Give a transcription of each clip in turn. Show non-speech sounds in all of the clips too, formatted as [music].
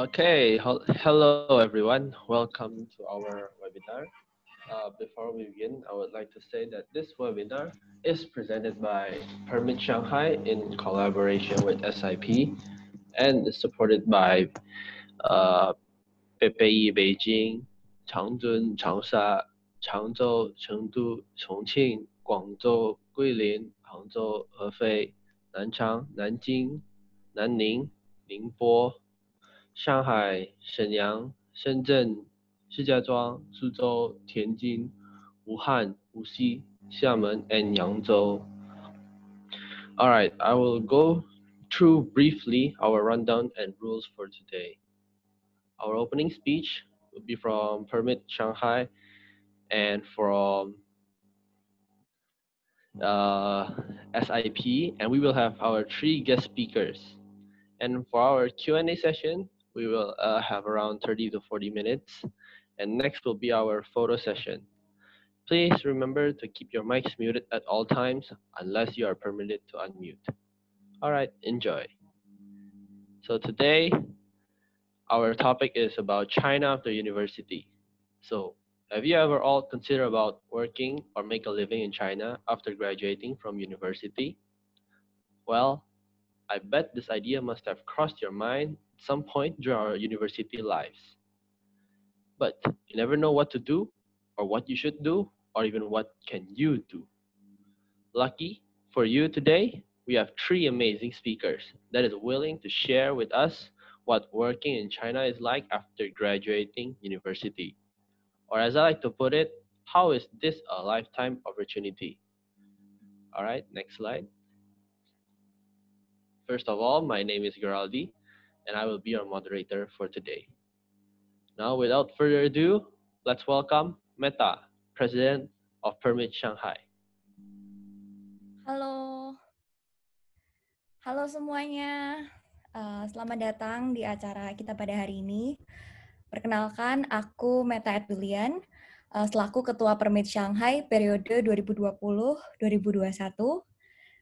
Okay, hello everyone. Welcome to our webinar. Uh, before we begin, I would like to say that this webinar is presented by Permit Shanghai in collaboration with SIP and is supported by uh, PPE Beijing, Changchun, Changsha, Changzhou, Chengdu, Chongqing, Guangzhou, Guilin, Hangzhou, Hefei, Nanchang, Nanjing, Nanning, Ningbo, 上海、沈阳、深圳、石家庄、苏州、天津、武汉、无锡、厦门 and Yangzhou. Alright, I will go through briefly our rundown and rules for today. Our opening speech will be from Permit Shanghai and from uh, SIP, and we will have our three guest speakers. And for our Q&A session, we will uh, have around 30 to 40 minutes. And next will be our photo session. Please remember to keep your mics muted at all times unless you are permitted to unmute. All right, enjoy. So today, our topic is about China after university. So have you ever all considered about working or make a living in China after graduating from university? Well, I bet this idea must have crossed your mind some point during our university lives. But you never know what to do or what you should do or even what can you do. Lucky for you today, we have three amazing speakers that is willing to share with us what working in China is like after graduating university. Or as I like to put it, how is this a lifetime opportunity? All right, next slide. First of all, my name is Geraldi, and I will be your moderator for today. Now, without further ado, let's welcome Meta, President of Permit Shanghai. Halo, halo semuanya. Uh, selamat datang di acara kita pada hari ini. Perkenalkan, aku Meta Edwilian, uh, selaku Ketua Permit Shanghai periode 2020-2021.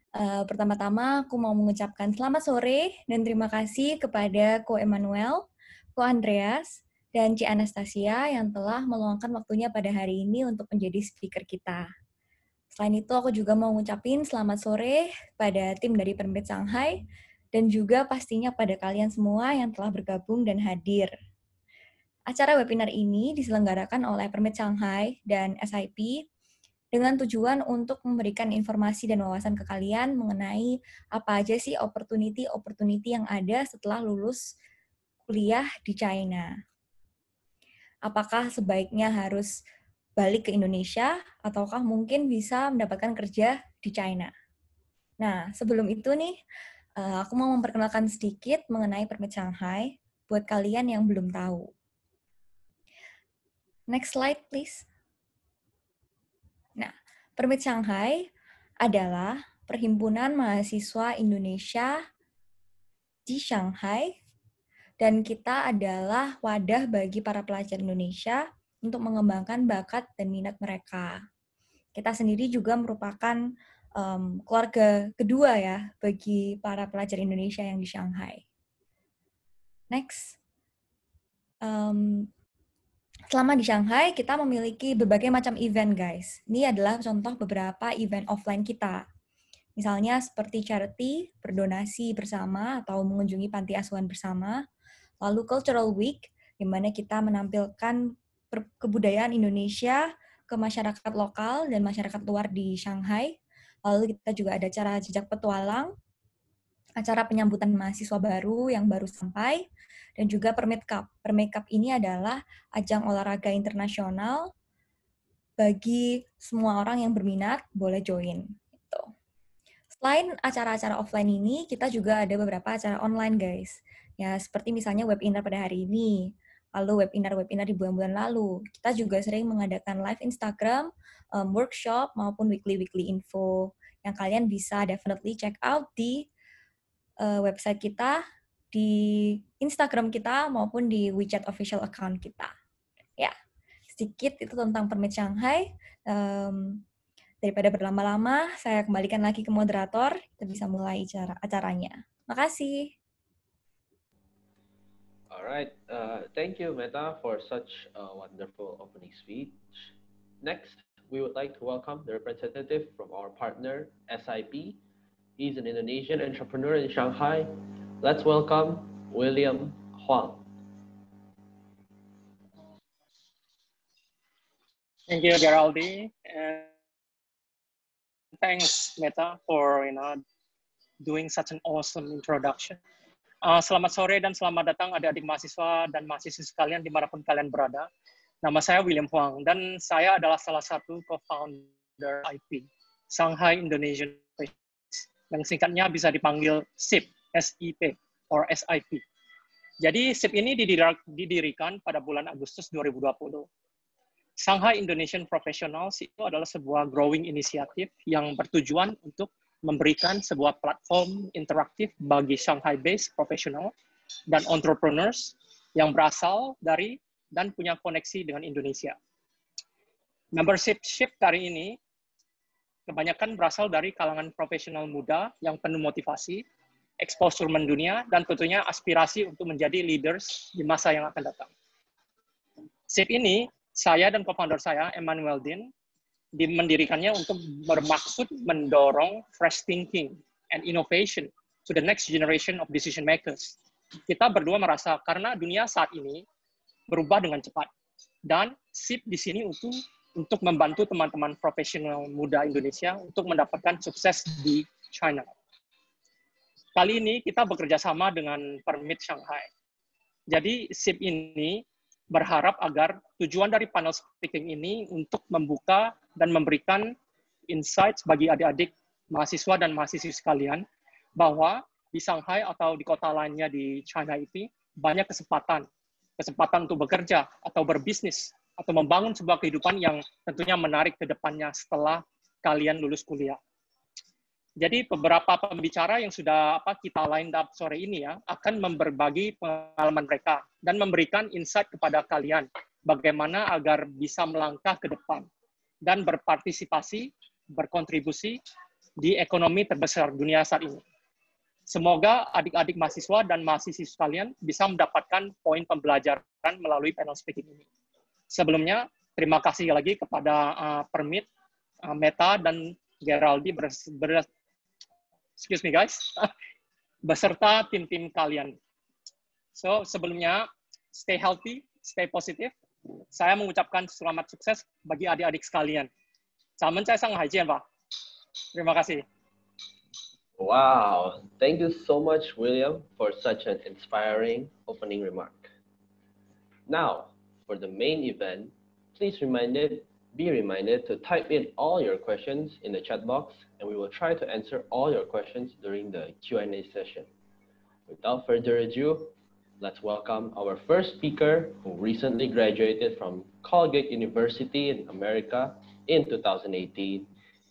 Uh, pertama-tama, aku mau mengucapkan selamat sore dan terima kasih kepada Ko Emmanuel, Ko Andreas, dan Ci Anastasia yang telah meluangkan waktunya pada hari ini untuk menjadi speaker kita. Selain itu, aku juga mau ngucapin selamat sore pada tim dari Permit Shanghai dan juga pastinya pada kalian semua yang telah bergabung dan hadir. Acara webinar ini diselenggarakan oleh Permit Shanghai dan SIP dengan tujuan untuk memberikan informasi dan wawasan ke kalian mengenai apa aja sih opportunity-opportunity yang ada setelah lulus kuliah di China. Apakah sebaiknya harus balik ke Indonesia ataukah mungkin bisa mendapatkan kerja di China? Nah, sebelum itu nih, Eh, aku mau memperkenalkan sedikit mengenai Permit Shanghai buat kalian yang belum tahu. Next slide, please. Permit Shanghai adalah Perhimpunan Mahasiswa Indonesia di Shanghai, dan kita adalah wadah bagi para pelajar Indonesia untuk mengembangkan bakat dan minat mereka. Kita sendiri juga merupakan um, keluarga kedua ya bagi para pelajar Indonesia yang di Shanghai. Next, um, selama di Shanghai kita memiliki berbagai macam event guys. Ini adalah contoh beberapa event offline kita. Misalnya seperti charity, berdonasi bersama atau mengunjungi panti asuhan bersama. Lalu Cultural Week, di mana kita menampilkan kebudayaan Indonesia ke masyarakat lokal dan masyarakat luar di Shanghai. Lalu kita juga ada acara jejak petualang, acara penyambutan mahasiswa baru yang baru sampai, dan juga Permit Cup. Permit Cup ini adalah ajang olahraga internasional bagi semua orang yang berminat boleh join. Gitu. Selain acara-acara offline ini, kita juga ada beberapa acara online, guys. Ya, seperti misalnya webinar pada hari ini, lalu webinar-webinar di bulan-bulan lalu. Kita juga sering mengadakan live Instagram um, workshop maupun weekly-weekly info yang kalian bisa definitely check out di uh, website kita, di Instagram kita maupun di WeChat official account kita. Ya, sedikit itu tentang Permit Shanghai. Um, daripada berlama-lama, saya kembalikan lagi ke moderator. Kita bisa mulai acara acaranya. Makasih. Alright, uh, thank you Meta for such a wonderful opening speech. Next, we would like to welcome the representative from our partner, SIP. He's an Indonesian entrepreneur in Shanghai. Let's welcome William Huang. Thank you, Geraldi, and thanks, Meta, for you know doing such an awesome introduction. Uh, selamat sore dan selamat datang adik-adik mahasiswa dan mahasiswa sekalian di mana pun kalian berada. Nama saya William Huang dan saya adalah salah satu co-founder IP, Shanghai Indonesian yang singkatnya bisa dipanggil SIP, SIP, or SIP. Jadi SIP ini didirikan pada bulan Agustus 2020. Shanghai Indonesian Professionals itu adalah sebuah growing inisiatif yang bertujuan untuk memberikan sebuah platform interaktif bagi Shanghai-based professional dan entrepreneurs yang berasal dari dan punya koneksi dengan Indonesia. Membership shift kali ini kebanyakan berasal dari kalangan profesional muda yang penuh motivasi, exposure mendunia, dan tentunya aspirasi untuk menjadi leaders di masa yang akan datang. SIP ini, saya dan co-founder saya, Emmanuel Din, mendirikannya untuk bermaksud mendorong fresh thinking and innovation to the next generation of decision makers. Kita berdua merasa karena dunia saat ini berubah dengan cepat. Dan SIP di sini untuk untuk membantu teman-teman profesional muda Indonesia untuk mendapatkan sukses di China. Kali ini kita bekerja sama dengan Permit Shanghai. Jadi SIP ini berharap agar tujuan dari panel speaking ini untuk membuka dan memberikan insights bagi adik-adik mahasiswa dan mahasiswi sekalian bahwa di Shanghai atau di kota lainnya di China itu banyak kesempatan. Kesempatan untuk bekerja atau berbisnis atau membangun sebuah kehidupan yang tentunya menarik ke depannya setelah kalian lulus kuliah. Jadi beberapa pembicara yang sudah apa kita line up sore ini ya akan berbagi pengalaman mereka dan memberikan insight kepada kalian bagaimana agar bisa melangkah ke depan dan berpartisipasi, berkontribusi di ekonomi terbesar dunia saat ini. Semoga adik-adik mahasiswa dan mahasiswa sekalian bisa mendapatkan poin pembelajaran melalui panel speaking ini. Sebelumnya, terima kasih lagi kepada uh, Permit, uh, Meta, dan Geraldi ber, ber, excuse me guys, [laughs] beserta tim-tim kalian. So, sebelumnya, stay healthy, stay positive. Saya mengucapkan selamat sukses bagi adik-adik sekalian. Salam Sang Pak. Terima kasih. Wow, thank you so much, William, for such an inspiring opening remark. Now, for the main event, please reminded, be reminded to type in all your questions in the chat box, and we will try to answer all your questions during the Q&A session. Without further ado, let's welcome our first speaker who recently graduated from Colgate University in America in 2018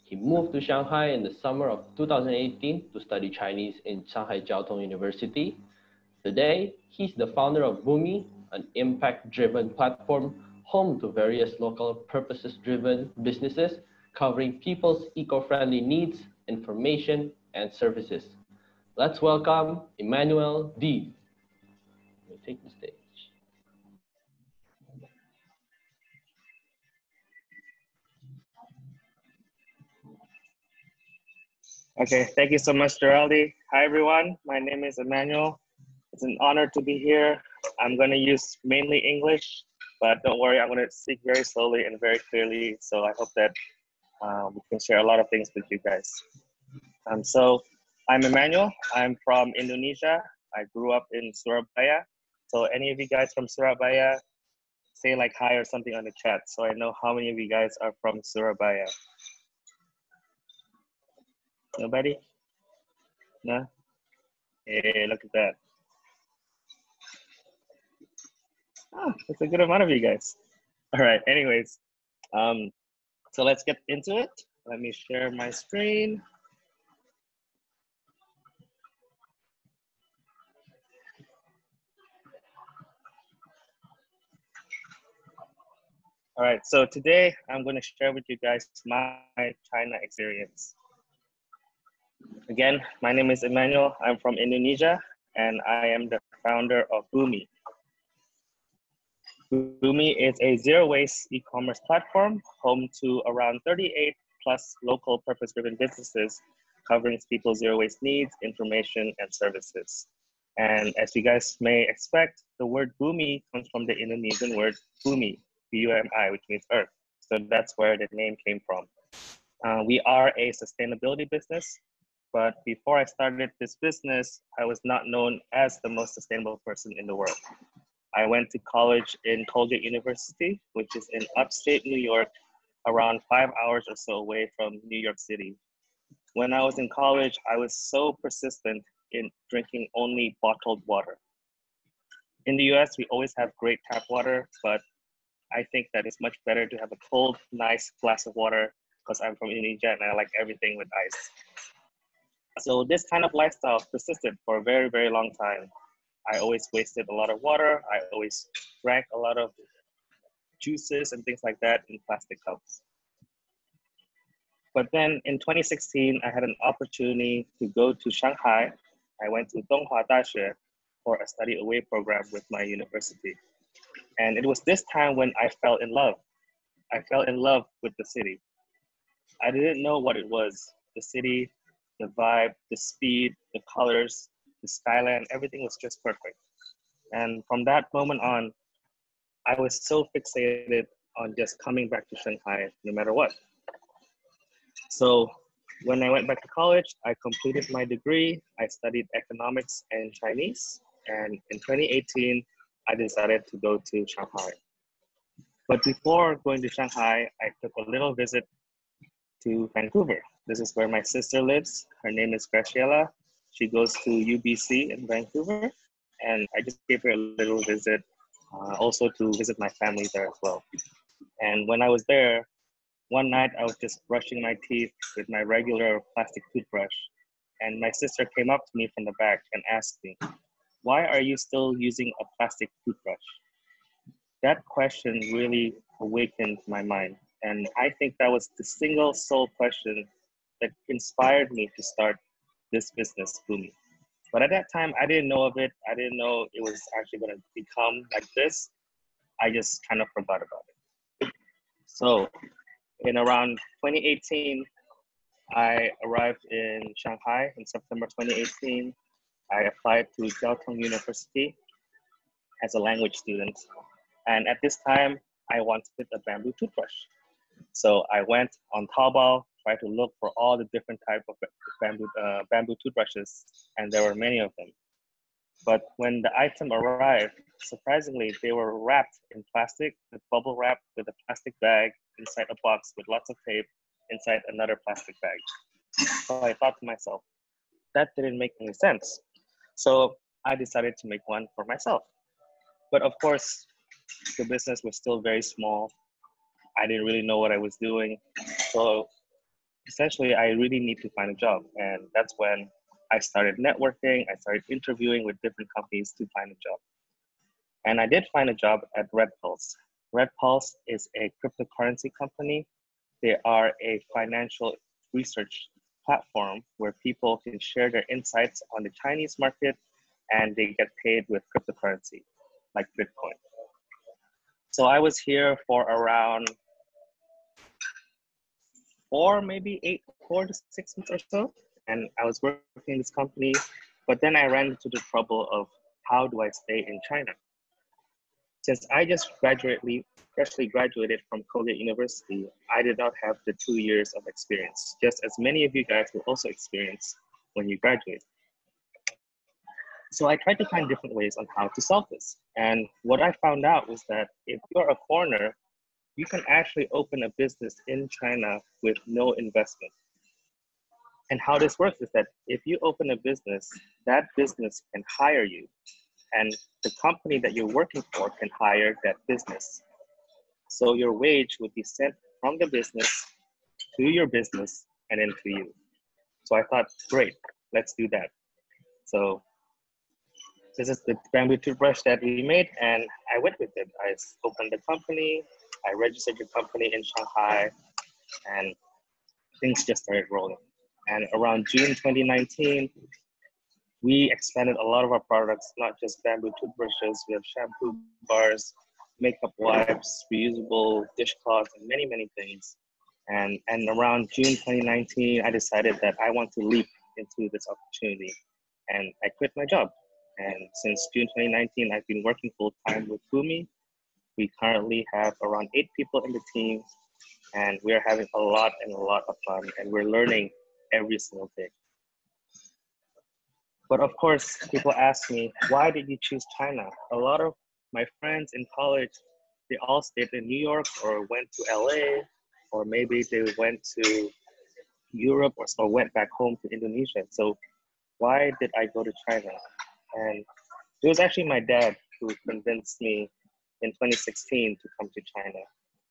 he moved to Shanghai in the summer of 2018 to study Chinese in Shanghai Jiao Tong University. Today, he's the founder of Boomi, an impact-driven platform home to various local purposes-driven businesses covering people's eco-friendly needs, information, and services. Let's welcome Emmanuel D. Take the stage. Okay, thank you so much, Geraldi. Hi, everyone. My name is Emmanuel. It's an honor to be here. I'm going to use mainly English, but don't worry, I'm going to speak very slowly and very clearly. So I hope that um, we can share a lot of things with you guys. Um, so I'm Emmanuel. I'm from Indonesia. I grew up in Surabaya. So any of you guys from Surabaya, say like hi or something on the chat so I know how many of you guys are from Surabaya. Nobody? No? Hey, look at that. Oh, that's a good amount of you guys. All right, anyways. Um, so let's get into it. Let me share my screen. All right, so today I'm going to share with you guys my China experience. Again, my name is Emmanuel. I'm from Indonesia, and I am the founder of Boomi. Boomi is a zero waste e-commerce platform home to around 38 plus local purpose-driven businesses covering people's zero waste needs, information, and services. And as you guys may expect, the word Bumi comes from the Indonesian word Bumi, B-U-M-I, which means earth. So that's where the name came from. Uh, we are a sustainability business but before I started this business, I was not known as the most sustainable person in the world. I went to college in Colgate University, which is in upstate New York, around five hours or so away from New York City. When I was in college, I was so persistent in drinking only bottled water. In the US, we always have great tap water, but I think that it's much better to have a cold, nice glass of water because I'm from Indonesia and I like everything with ice. So this kind of lifestyle persisted for a very, very long time. I always wasted a lot of water. I always drank a lot of juices and things like that in plastic cups. But then in 2016, I had an opportunity to go to Shanghai. I went to Donghua Daxue for a study away program with my university. And it was this time when I fell in love. I fell in love with the city. I didn't know what it was. The city the vibe, the speed, the colors, the skyline, everything was just perfect. And from that moment on, I was so fixated on just coming back to Shanghai no matter what. So when I went back to college, I completed my degree. I studied economics and Chinese. And in 2018, I decided to go to Shanghai. But before going to Shanghai, I took a little visit to Vancouver. This is where my sister lives. Her name is Graciela. She goes to UBC in Vancouver, and I just gave her a little visit, uh, also to visit my family there as well. And when I was there, one night I was just brushing my teeth with my regular plastic toothbrush, and my sister came up to me from the back and asked me, Why are you still using a plastic toothbrush? That question really awakened my mind. And I think that was the single sole question that inspired me to start this business, Boomy. But at that time, I didn't know of it. I didn't know it was actually going to become like this. I just kind of forgot about it. So, in around 2018, I arrived in Shanghai in September 2018. I applied to Jiao University as a language student. And at this time, I wanted a bamboo toothbrush. So I went on Taobao, tried to look for all the different type of bamboo, uh, bamboo toothbrushes, and there were many of them. But when the item arrived, surprisingly, they were wrapped in plastic, with bubble wrap with a plastic bag inside a box with lots of tape inside another plastic bag. So I thought to myself, that didn't make any sense. So I decided to make one for myself. But of course, the business was still very small. I didn't really know what I was doing. So essentially, I really need to find a job. And that's when I started networking. I started interviewing with different companies to find a job. And I did find a job at Red Pulse. Red Pulse is a cryptocurrency company. They are a financial research platform where people can share their insights on the Chinese market and they get paid with cryptocurrency like Bitcoin. So I was here for around four, maybe eight, four to six months or so. And I was working in this company, but then I ran into the trouble of how do I stay in China? Since I just graduated, freshly graduated from Colgate University, I did not have the two years of experience, just as many of you guys will also experience when you graduate. So I tried to find different ways on how to solve this. And what I found out was that if you're a foreigner, you can actually open a business in China with no investment. And how this works is that if you open a business, that business can hire you, and the company that you're working for can hire that business. So your wage would be sent from the business to your business and then to you. So I thought, great, let's do that. So this is the bamboo toothbrush that we made, and I went with it. I opened the company, I registered the company in Shanghai, and things just started rolling. And around June 2019, we expanded a lot of our products, not just bamboo toothbrushes, we have shampoo bars, makeup wipes, reusable dishcloths, and many, many things. And, and around June 2019, I decided that I want to leap into this opportunity. And I quit my job. And since June 2019, I've been working full time with Boomy. We currently have around eight people in the team, and we're having a lot and a lot of fun, and we're learning every single day. But of course, people ask me, why did you choose China? A lot of my friends in college, they all stayed in New York or went to LA, or maybe they went to Europe or, or went back home to Indonesia. So why did I go to China? And it was actually my dad who convinced me in 2016 to come to China.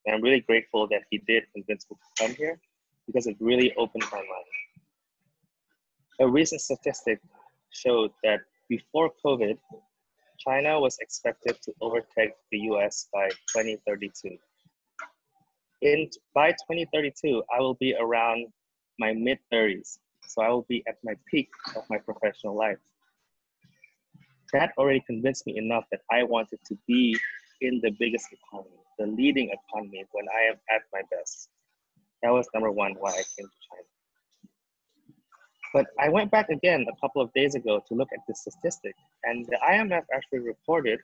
And I'm really grateful that he did convince me to come here because it really opened my mind. A recent statistic showed that before COVID, China was expected to overtake the US by 2032. In, by 2032, I will be around my mid 30s. So I will be at my peak of my professional life that already convinced me enough that I wanted to be in the biggest economy, the leading economy when I am at my best. That was number one why I came to China. But I went back again a couple of days ago to look at the statistic, and the IMF actually reported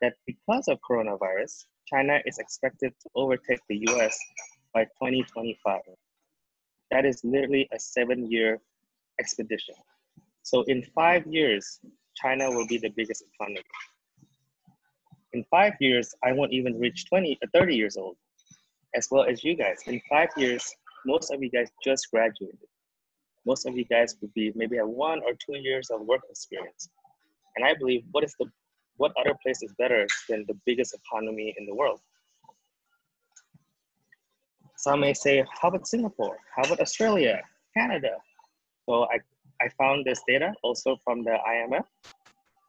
that because of coronavirus, China is expected to overtake the US by 2025. That is literally a seven year expedition. So in five years, China will be the biggest economy. In five years, I won't even reach 20, uh, 30 years old, as well as you guys. In five years, most of you guys just graduated. most of you guys would be maybe have one or two years of work experience. And I believe what is the what other place is better than the biggest economy in the world? Some may say, how about Singapore? How about Australia, Canada? So I, I found this data also from the IMF.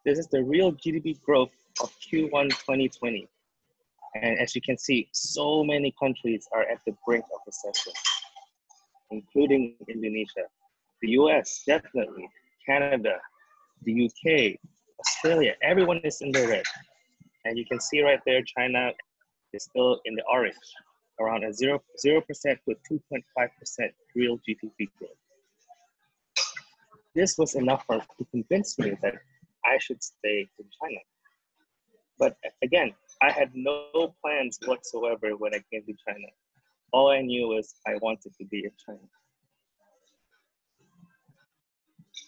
This is the real GDP growth of Q1 2020. And as you can see, so many countries are at the brink of recession, including Indonesia, the US, definitely, Canada, the UK, Australia, everyone is in the red. And you can see right there, China is still in the orange, around a 0, 0% to 2.5% real GDP growth. This was enough for, to convince me that I should stay in China. But again, I had no plans whatsoever when I came to China. All I knew was I wanted to be in China.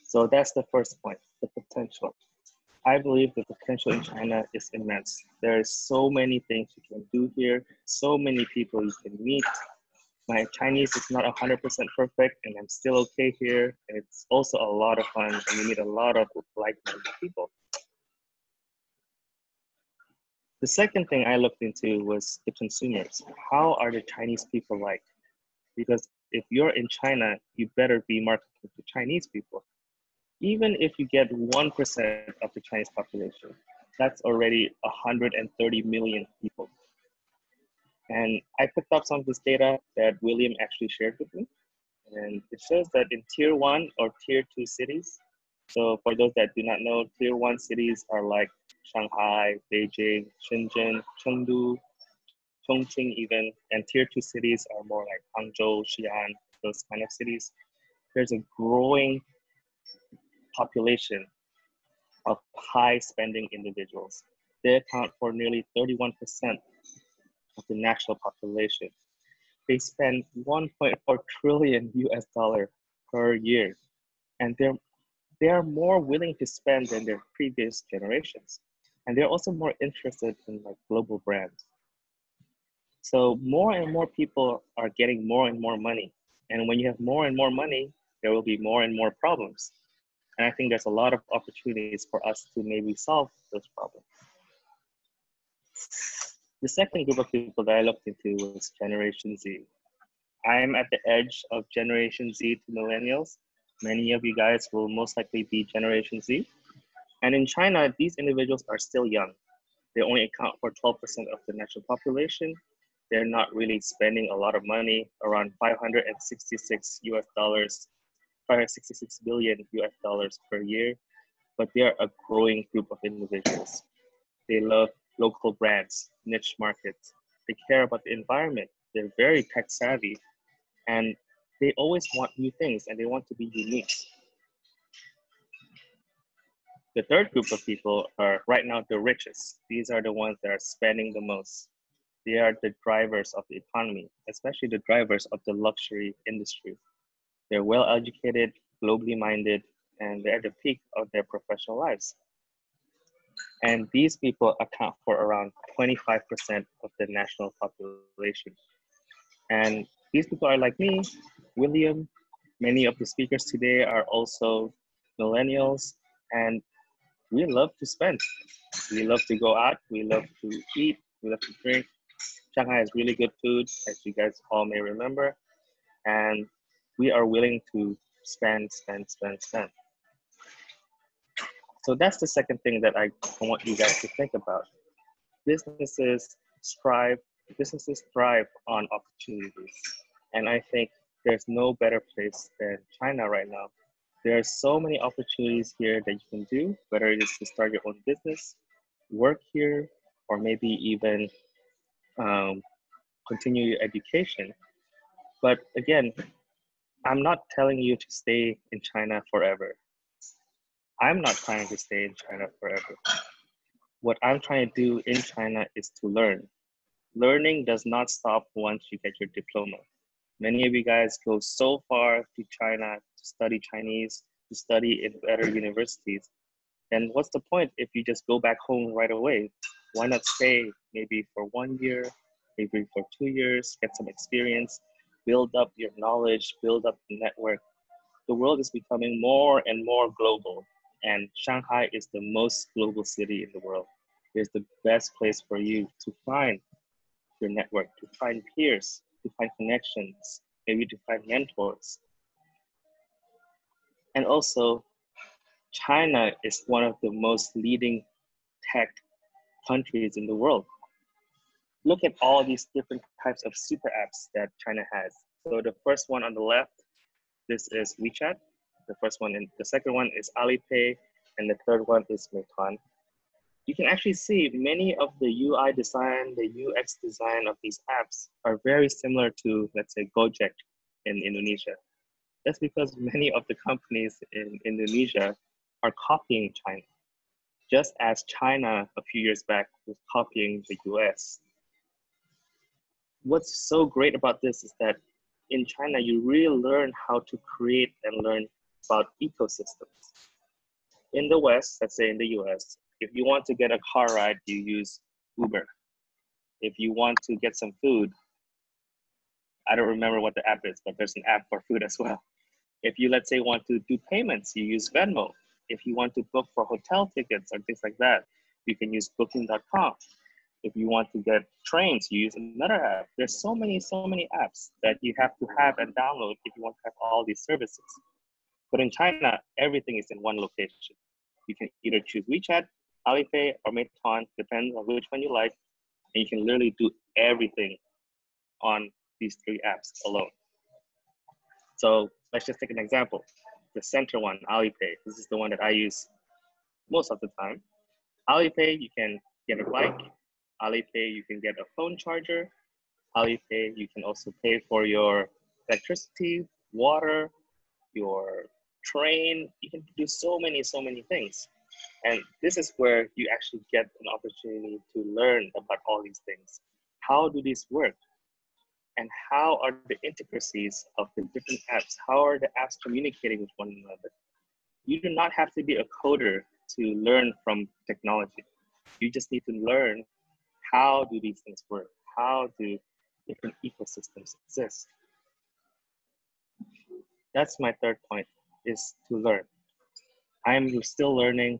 So that's the first point, the potential. I believe the potential in China is immense. There are so many things you can do here, so many people you can meet. My Chinese is not 100% perfect, and I'm still okay here. And it's also a lot of fun, and you meet a lot of like-minded people. The second thing I looked into was the consumers. How are the Chinese people like? Because if you're in China, you better be marketing to Chinese people even if you get 1% of the Chinese population, that's already 130 million people. And I picked up some of this data that William actually shared with me. And it shows that in tier one or tier two cities, so for those that do not know, tier one cities are like Shanghai, Beijing, Shenzhen, Chengdu, Chongqing even, and tier two cities are more like Hangzhou, Xi'an, those kind of cities. There's a growing population of high spending individuals. They account for nearly 31% of the national population. They spend 1.4 trillion US dollar per year, and they're they are more willing to spend than their previous generations, and they're also more interested in like global brands. So more and more people are getting more and more money, and when you have more and more money, there will be more and more problems. And I think there's a lot of opportunities for us to maybe solve those problems. The second group of people that I looked into was Generation Z. I'm at the edge of Generation Z to millennials. Many of you guys will most likely be Generation Z. And in China, these individuals are still young. They only account for 12% of the national population. They're not really spending a lot of money, around 566 US dollars 566 billion US dollars per year, but they are a growing group of individuals. They love local brands, niche markets. They care about the environment. They're very tech savvy and they always want new things and they want to be unique. The third group of people are right now the richest. These are the ones that are spending the most. They are the drivers of the economy, especially the drivers of the luxury industry. They're well educated, globally minded, and they're at the peak of their professional lives. And these people account for around 25% of the national population. And these people are like me, William. Many of the speakers today are also millennials, and we love to spend. We love to go out, we love to eat, we love to drink. Shanghai has really good food, as you guys all may remember. And we are willing to spend, spend, spend, spend. So that's the second thing that I want you guys to think about. Businesses strive, businesses thrive on opportunities. And I think there's no better place than China right now. There are so many opportunities here that you can do, whether it is to start your own business, work here, or maybe even um, continue your education. But again, I'm not telling you to stay in China forever. I'm not trying to stay in China forever. What I'm trying to do in China is to learn. Learning does not stop once you get your diploma. Many of you guys go so far to China to study Chinese, to study in better universities. And what's the point if you just go back home right away? Why not stay maybe for one year, maybe for two years, get some experience, build up your knowledge, build up the network. the world is becoming more and more global, and Shanghai is the most global city in the world. It's the best place for you to find your network, to find peers, to find connections, maybe to find mentors. And also, China is one of the most leading tech countries in the world. Look at all these different types of super apps that China has. So the first one on the left, this is WeChat. The first one and the second one is Alipay, and the third one is Meituan. You can actually see many of the UI design, the UX design of these apps are very similar to, let's say, Gojek in Indonesia. That's because many of the companies in Indonesia are copying China, just as China a few years back was copying the US. What's so great about this is that in China, you really learn how to create and learn about ecosystems. In the West, let's say in the US, if you want to get a car ride, you use Uber. If you want to get some food, I don't remember what the app is, but there's an app for food as well. If you, let's say, want to do payments, you use Venmo. If you want to book for hotel tickets or things like that, you can use booking.com. If you want to get trains, you use another app. There's so many, so many apps that you have to have and download if you want to have all these services. But in China, everything is in one location. You can either choose WeChat, Alipay, or Meituan, depends on which one you like, and you can literally do everything on these three apps alone. So let's just take an example. The center one, Alipay. This is the one that I use most of the time. Alipay, you can get a bike. Alipay, you can get a phone charger. Alipay, you can also pay for your electricity, water, your train. You can do so many, so many things. And this is where you actually get an opportunity to learn about all these things. How do these work? and how are the intricacies of the different apps? How are the apps communicating with one another? You do not have to be a coder to learn from technology. You just need to learn how do these things work? How do different ecosystems exist? That's my third point is to learn. I'm still learning.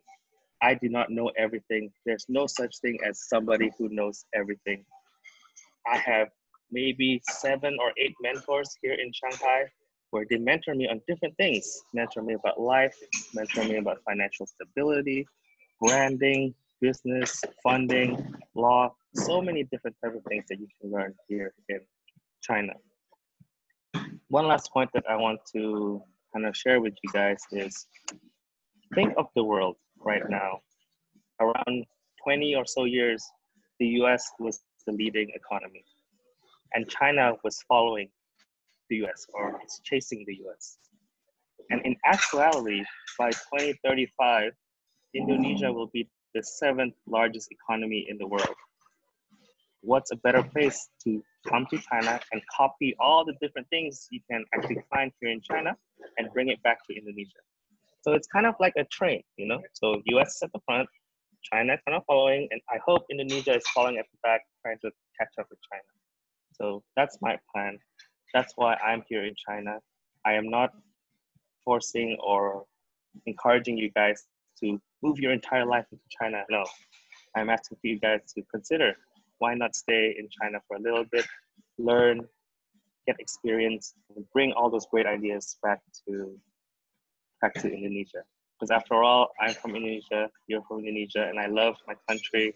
I do not know everything. There's no such thing as somebody who knows everything. I have maybe seven or eight mentors here in Shanghai where they mentor me on different things, mentor me about life, mentor me about financial stability, branding, business, funding, law, so many different type of things that you can learn here in China. One last point that I want to kind of share with you guys is think of the world right now. Around 20 or so years, the US was the leading economy and China was following the US or it's chasing the US. And in actuality, by 2035, Indonesia will be the seventh largest economy in the world. What's a better place to come to China and copy all the different things you can actually find here in China and bring it back to Indonesia? So it's kind of like a train, you know? So US is at the front, China is kind of following, and I hope Indonesia is following at the back, trying to catch up with China. So that's my plan. That's why I'm here in China. I am not forcing or encouraging you guys to move your entire life into China. No, I'm asking for you guys to consider why not stay in China for a little bit, learn, get experience, and bring all those great ideas back to back to Indonesia. Because after all, I'm from Indonesia, you're from Indonesia, and I love my country,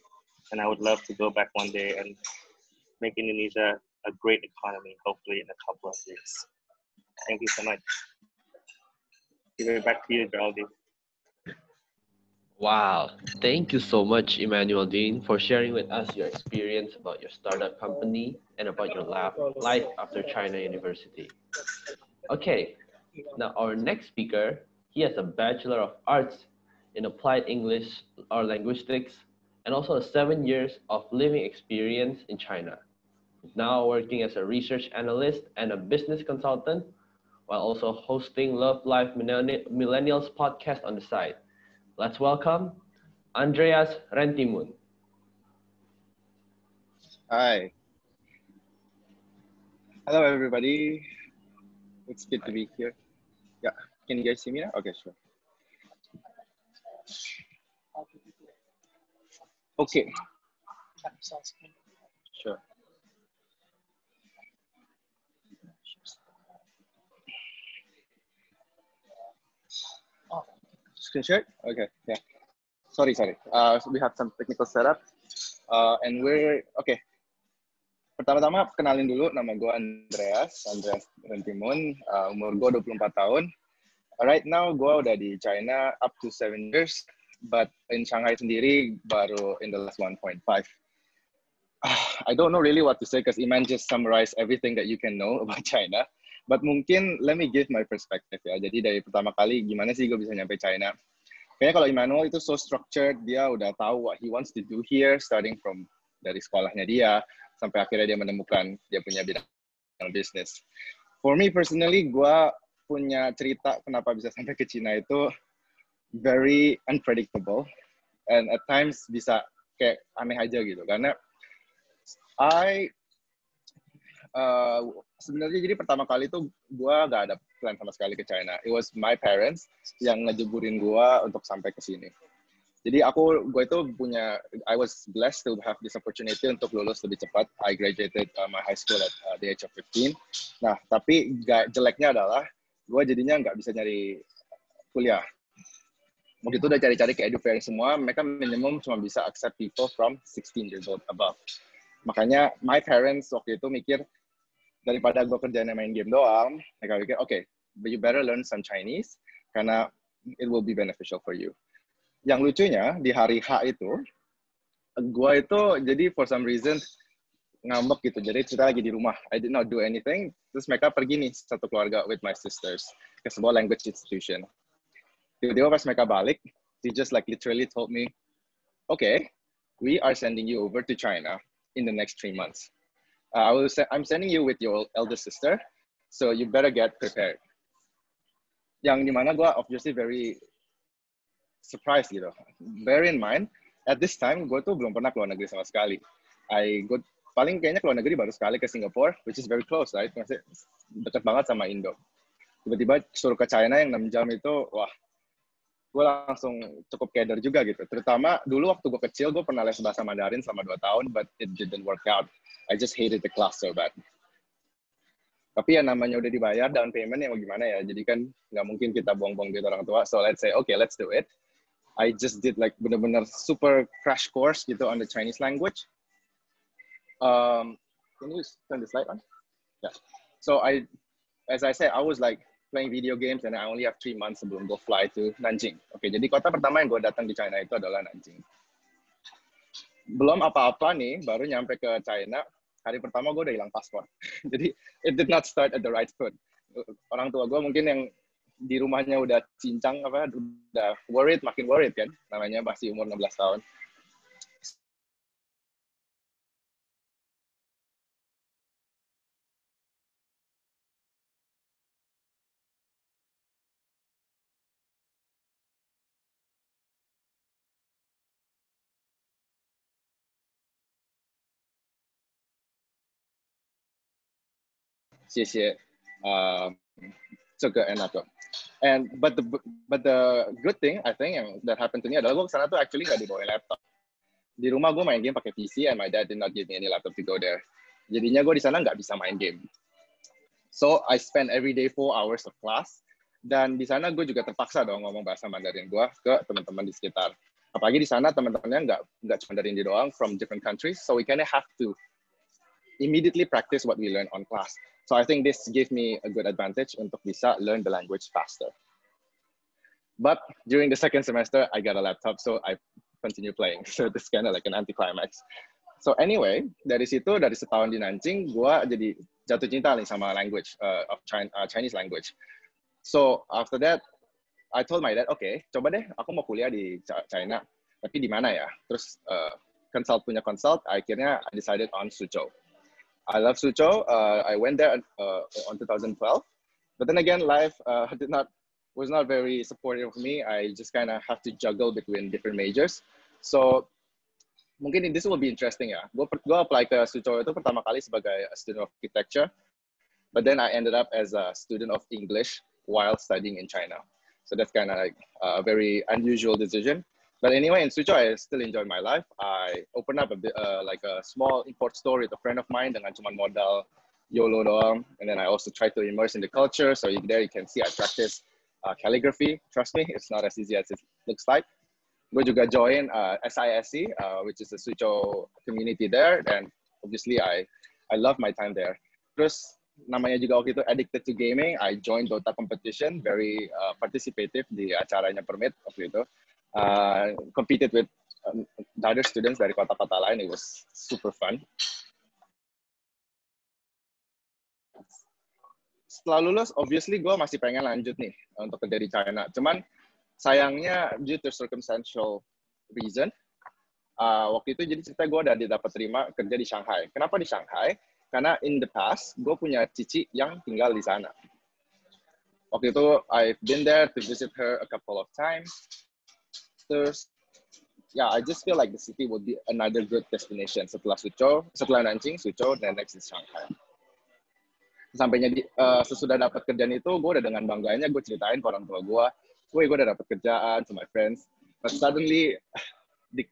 and I would love to go back one day and make Indonesia a great economy, hopefully in a couple of years. Thank you so much. Give it back to you, Geraldine. Wow. Thank you so much, Emmanuel Dean, for sharing with us your experience about your startup company and about your life after China University. Okay, now our next speaker, he has a Bachelor of Arts in Applied English or Linguistics and also seven years of living experience in China now working as a research analyst and a business consultant, while also hosting Love Life Millennials podcast on the side. Let's welcome Andreas Rentimun. Hi. Hello, everybody. It's good to be here. Can you guys see me now? Okay, sure. Okay, sure. Screen share? Okay, yeah. Sorry, sorry. Uh, so we have some technical setup. Uh, and we're, okay. Pertama-tama kenalin dulu, nama gue Andreas, Andreas Rentimun, uh, umur gue 24 tahun. Right now gue udah di China up to seven years, but in Shanghai sendiri baru in the last 1.5. I don't know really what to say because Iman just summarized everything that you can know [laughs] about China. But mungkin let me give my perspective ya. Jadi dari pertama kali gimana sih gue bisa nyampe China? Kayaknya kalau Immanuel itu so structured, dia udah tahu what he wants to do here, starting from dari sekolahnya dia, sampai akhirnya dia menemukan dia punya bidang bisnis. For me personally, gue punya cerita kenapa bisa sampai ke Cina itu very unpredictable. And at times bisa kayak aneh aja gitu. Karena I uh, sebenarnya jadi pertama kali tuh gue gak ada plan sama sekali ke China. It was my parents yang ngejeburin gue untuk sampai ke sini. Jadi aku, gue itu punya, I was blessed to have this opportunity untuk lulus lebih cepat. I graduated uh, my high school at uh, the age of 15. Nah, tapi gak, jeleknya adalah gue jadinya nggak bisa nyari kuliah. Waktu itu udah cari-cari ke edufair semua, mereka minimum cuma bisa accept people from 16 years old above. Makanya my parents waktu itu mikir, daripada gue kerjanya main game doang, mereka pikir, oke, okay, you better learn some Chinese, karena it will be beneficial for you. Yang lucunya, di hari H itu, gue itu jadi for some reason ngambek gitu. Jadi kita lagi di rumah. I did not do anything. Terus mereka pergi nih satu keluarga with my sisters ke sebuah language institution. Tiba-tiba pas mereka balik, they just like literally told me, okay, we are sending you over to China in the next three months. Uh, I will say, I'm sending you with your elder sister, so you better get prepared. Yang di mana gue obviously very surprised gitu. Bear in mind, at this time gue tuh belum pernah keluar negeri sama sekali. I go paling kayaknya keluar negeri baru sekali ke Singapore, which is very close, right? Masih deket banget sama Indo. Tiba-tiba suruh ke China yang 6 jam itu, wah, gue langsung cukup keder juga gitu. Terutama dulu waktu gue kecil, gue pernah les bahasa Mandarin selama 2 tahun, but it didn't work out. I just hated the class so bad. Tapi ya namanya udah dibayar, down payment ya mau gimana ya. Jadi kan nggak mungkin kita buang-buang duit orang tua. So let's say, okay, let's do it. I just did like bener-bener super crash course gitu on the Chinese language. Um, can you turn the slide on? Yeah. So I, as I said, I was like playing video games and I only have three months sebelum gue fly to Nanjing. Okay, jadi kota pertama yang gue datang di China itu adalah Nanjing. Belum apa-apa nih, baru nyampe ke China, hari pertama gue udah hilang paspor. [laughs] jadi it did not start at the right foot. Orang tua gue mungkin yang di rumahnya udah cincang apa udah worried makin worried kan namanya masih umur 16 tahun 谢谢，呃，这个 and 那个。And but the but the good thing I think yang that happened to me adalah gue kesana tuh actually gak dibawa laptop. Di rumah gue main game pakai PC and my dad did not give me any laptop to go there. Jadinya gue di sana nggak bisa main game. So I spend every day four hours of class. Dan di sana gue juga terpaksa dong ngomong bahasa Mandarin gue ke teman-teman di sekitar. Apalagi di sana teman-temannya nggak nggak cuma dari India doang, from different countries. So we kind of have to immediately practice what we learn on class. So I think this gave me a good advantage untuk bisa learn the language faster. But during the second semester, I got a laptop, so I continue playing. [laughs] So this kind of like an anticlimax. So anyway, dari situ, dari setahun di Nanjing, gue jadi jatuh cinta nih sama language, uh, of China, uh, Chinese language. So after that, I told my dad, okay, coba deh, aku mau kuliah di China, tapi di mana ya? Terus uh, consult punya consult, akhirnya I decided on Suzhou. I love Suzhou. Uh, I went there uh, on 2012, but then again, life uh, [laughs] did not was not very supportive of me. I just kind of have to juggle between different majors. So mungkin this will be interesting ya. Gue gue apply ke Suzhou itu pertama kali sebagai student of architecture, but then I ended up as a student of English while studying in China. So that's kind of like a very unusual decision. But anyway, in Suzhou, I still enjoy my life. I opened up a bit, uh, like a small import store with a friend of mine dengan cuma modal YOLO doang. And then I also try to immerse in the culture. So you, there you can see I practice uh, calligraphy. Trust me, it's not as easy as it looks like. Gue juga join uh, SISC, uh, which is a Suzhou community there. And obviously I, I love my time there. Terus namanya juga waktu itu addicted to gaming. I joined Dota competition, very uh, participative di acaranya Permit waktu itu. Uh, competed with um, the other students dari kota-kota lain. It was super fun. Setelah lulus, obviously gue masih pengen lanjut nih untuk kerja di China. Cuman sayangnya due to circumstantial reason, uh, waktu itu jadi cerita gue udah dapat terima kerja di Shanghai. Kenapa di Shanghai? Karena in the past, gue punya cici yang tinggal di sana. Waktu itu, I've been there to visit her a couple of times. Terus, yeah, I just feel like the city would be another good destination setelah Suzhou, setelah Nanjing, Suzhou, dan next is Shanghai. Sampainya di, uh, sesudah dapat kerjaan itu, gue udah dengan bangganya gue ceritain ke orang tua gue, gue gue udah dapat kerjaan to my friends. But suddenly, the,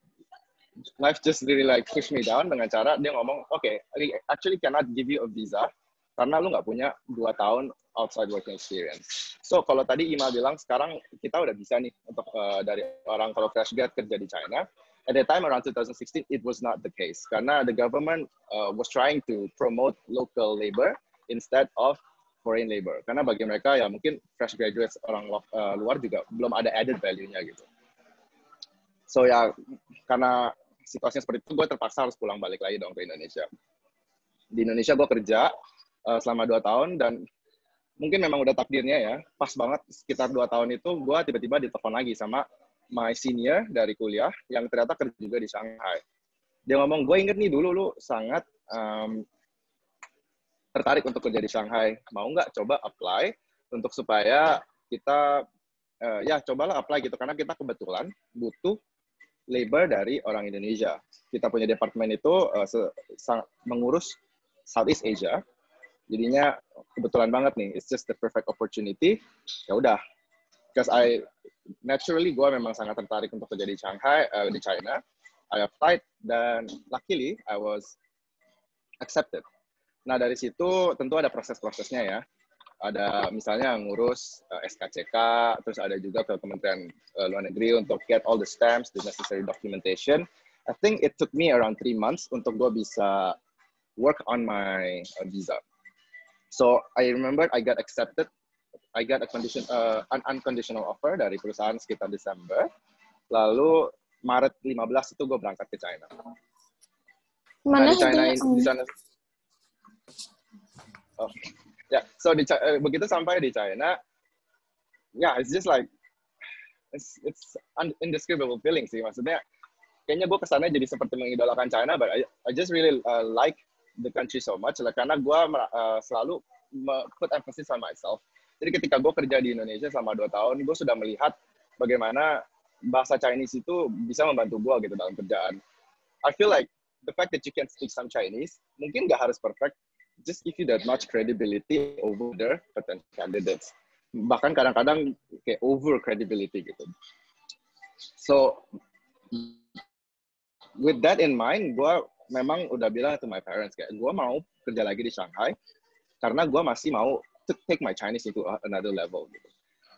life just really like push me down dengan cara dia ngomong, oke, okay, actually cannot give you a visa karena lu nggak punya dua tahun outside working experience. So kalau tadi Ima bilang sekarang kita udah bisa nih untuk uh, dari orang kalau fresh grad kerja di China. At the time around 2016 it was not the case karena the government uh, was trying to promote local labor instead of foreign labor. Karena bagi mereka ya mungkin fresh graduates orang uh, luar juga belum ada added value-nya gitu. So ya karena situasinya seperti itu, gue terpaksa harus pulang balik lagi dong ke Indonesia. Di Indonesia gue kerja uh, selama dua tahun dan mungkin memang udah takdirnya ya, pas banget sekitar dua tahun itu gue tiba-tiba ditelepon lagi sama my senior dari kuliah yang ternyata kerja juga di Shanghai. Dia ngomong, gue inget nih dulu lu sangat um, tertarik untuk kerja di Shanghai. Mau nggak coba apply untuk supaya kita, uh, ya cobalah apply gitu. Karena kita kebetulan butuh labor dari orang Indonesia. Kita punya departemen itu uh, mengurus Southeast Asia jadinya kebetulan banget nih it's just the perfect opportunity ya udah because I naturally gue memang sangat tertarik untuk kerja di Shanghai uh, di China I applied dan luckily I was accepted nah dari situ tentu ada proses-prosesnya ya ada misalnya ngurus uh, SKCK, terus ada juga ke Kementerian uh, Luar Negeri untuk get all the stamps, the necessary documentation. I think it took me around three months untuk gue bisa work on my uh, visa. So I remember I got accepted. I got a condition, uh, an unconditional offer dari perusahaan sekitar Desember. Lalu Maret 15 itu gue berangkat ke China. Mana nah, di China itu? di sana. Oh, ya, yeah. so di, uh, begitu sampai di China, ya yeah, it's just like it's it's indescribable feeling sih. Maksudnya kayaknya gue ke sana jadi seperti mengidolakan China, but I, I just really uh, like the country so much lah karena gue uh, selalu put emphasis on myself. Jadi ketika gue kerja di Indonesia selama dua tahun, gue sudah melihat bagaimana bahasa Chinese itu bisa membantu gue gitu dalam kerjaan. I feel like the fact that you can speak some Chinese mungkin gak harus perfect, just give you that much credibility over the potential candidates. Bahkan kadang-kadang kayak over credibility gitu. So with that in mind, gue memang udah bilang ke my parents kayak gue mau kerja lagi di Shanghai karena gue masih mau to take my Chinese into another level gitu.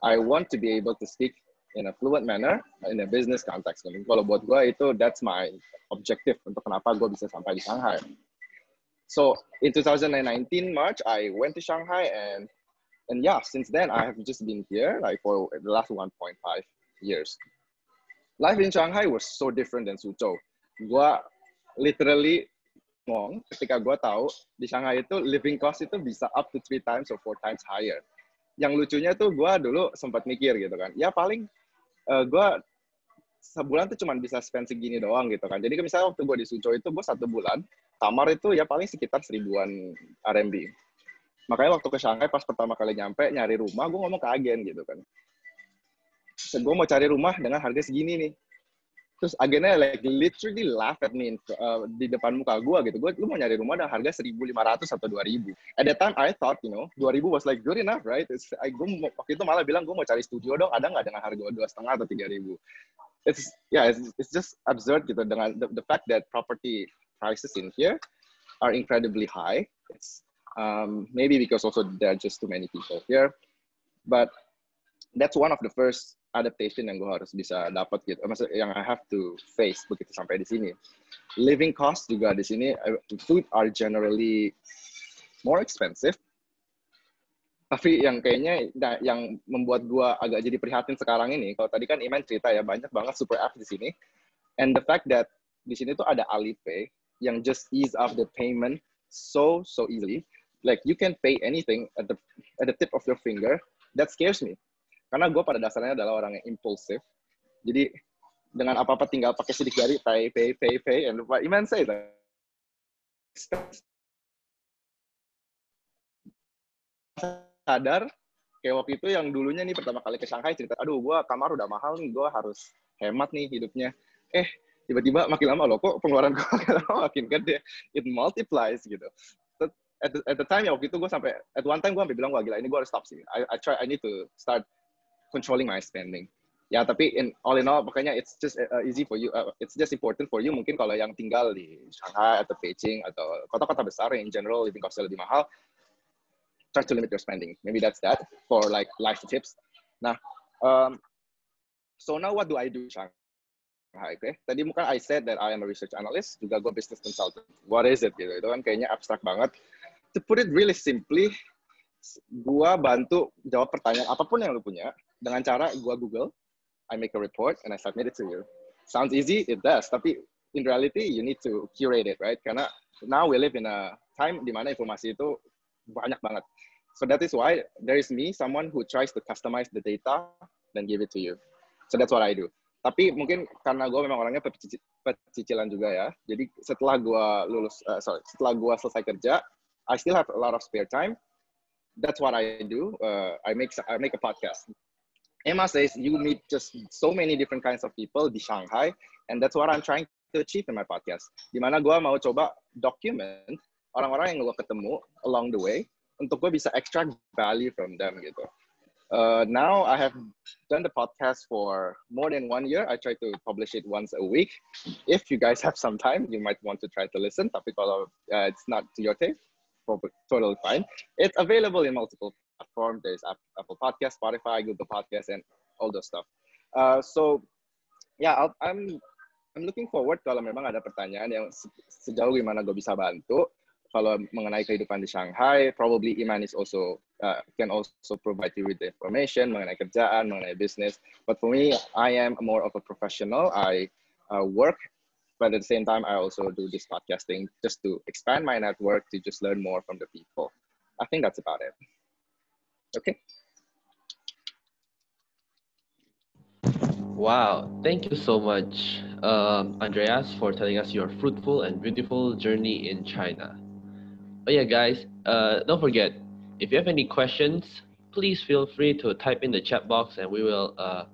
I want to be able to speak in a fluent manner in a business context. Dan kalau buat gue itu that's my objective untuk kenapa gue bisa sampai di Shanghai. So in 2019 March I went to Shanghai and and yeah since then I have just been here like for the last 1.5 years. Life in Shanghai was so different than Suzhou. Gue literally ngomong ketika gue tahu di Shanghai itu living cost itu bisa up to three times or four times higher. Yang lucunya tuh gue dulu sempat mikir gitu kan, ya paling uh, gue sebulan tuh cuma bisa spend segini doang gitu kan. Jadi misalnya waktu gue di Suzhou itu gue satu bulan, kamar itu ya paling sekitar seribuan RMB. Makanya waktu ke Shanghai pas pertama kali nyampe nyari rumah, gue ngomong ke agen gitu kan. gue mau cari rumah dengan harga segini nih terus agennya like literally laugh at me uh, di depan muka gue gitu. Gue lu mau nyari rumah dengan harga 1.500 atau 2.000 at that time I thought you know 2.000 was like good enough right? It's, I, gue waktu itu malah bilang gue mau cari studio dong ada nggak dengan harga dua setengah atau 3.000 it's yeah it's, it's just absurd gitu dengan the, the fact that property prices in here are incredibly high. It's um, maybe because also there are just too many people here. But that's one of the first adaptation yang gue harus bisa dapat gitu. Maksud yang I have to face begitu sampai di sini. Living cost juga di sini, food are generally more expensive. Tapi yang kayaknya nah, yang membuat gue agak jadi prihatin sekarang ini, kalau tadi kan Iman cerita ya banyak banget super app di sini, and the fact that di sini tuh ada Alipay yang just ease up the payment so so easily, like you can pay anything at the at the tip of your finger. That scares me karena gue pada dasarnya adalah orang yang impulsif. Jadi dengan apa apa tinggal pakai sidik jari pay pay pay pay and what Iman say that sadar kayak waktu itu yang dulunya nih pertama kali ke Shanghai cerita aduh gue kamar udah mahal nih gue harus hemat nih hidupnya. Eh tiba-tiba makin lama loh kok pengeluaran gue [laughs] makin lama makin gede. It multiplies gitu. At the, at the time ya waktu itu gue sampai at one time gue sampai bilang wah gila ini gue harus stop sih. I, I try I need to start controlling my spending. Ya, tapi in all in all, makanya it's just uh, easy for you. Uh, it's just important for you. Mungkin kalau yang tinggal di Shanghai atau Beijing atau kota-kota besar in general living costnya lebih mahal, try to limit your spending. Maybe that's that for like life tips. Nah, um, so now what do I do Shanghai? Okay. Tadi mungkin I said that I am a research analyst, juga gue business consultant. What is it gitu? Itu kan kayaknya abstrak banget. To put it really simply, gua bantu jawab pertanyaan apa pun yang lu punya dengan cara gua Google, I make a report and I submit it to you. Sounds easy, it does. Tapi in reality, you need to curate it, right? Karena now we live in a time di mana informasi itu banyak banget. So that is why there is me, someone who tries to customize the data then give it to you. So that's what I do. Tapi mungkin karena gue memang orangnya pecicilan juga ya. Jadi setelah gue lulus, uh, sorry, setelah gue selesai kerja, I still have a lot of spare time that's what I do. Uh, I make I make a podcast. Emma says you meet just so many different kinds of people di Shanghai, and that's what I'm trying to achieve in my podcast. Dimana gue mau coba document orang-orang yang gue ketemu along the way untuk gue bisa extract value from them gitu. Uh, now I have done the podcast for more than one year. I try to publish it once a week. If you guys have some time, you might want to try to listen. Tapi kalau uh, it's not to your taste, totally fine. It's available in multiple platforms. There's Apple Podcast, Spotify, Google Podcast, and all those stuff. Uh, so, yeah, i I'm I'm looking forward kalau memang ada pertanyaan yang sejauh gimana gue bisa bantu. Kalau mengenai kehidupan di Shanghai, probably Iman is also uh, can also provide you with the information mengenai kerjaan, mengenai business. But for me, I am more of a professional. I uh, work but at the same time, I also do this podcasting just to expand my network to just learn more from the people. I think that's about it. Okay. Wow, thank you so much, um, Andreas, for telling us your fruitful and beautiful journey in China. Oh yeah, guys, uh, don't forget, if you have any questions, please feel free to type in the chat box and we will uh,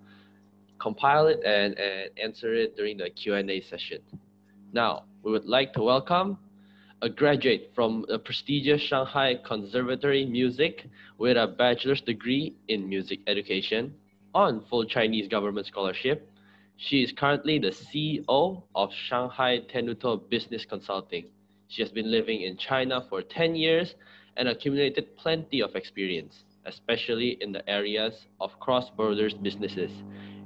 compile it and, and answer it during the Q&A session. Now, we would like to welcome a graduate from the prestigious Shanghai Conservatory Music with a bachelor's degree in music education on full Chinese government scholarship. She is currently the CEO of Shanghai Tenuto Business Consulting. She has been living in China for 10 years and accumulated plenty of experience, especially in the areas of cross-border businesses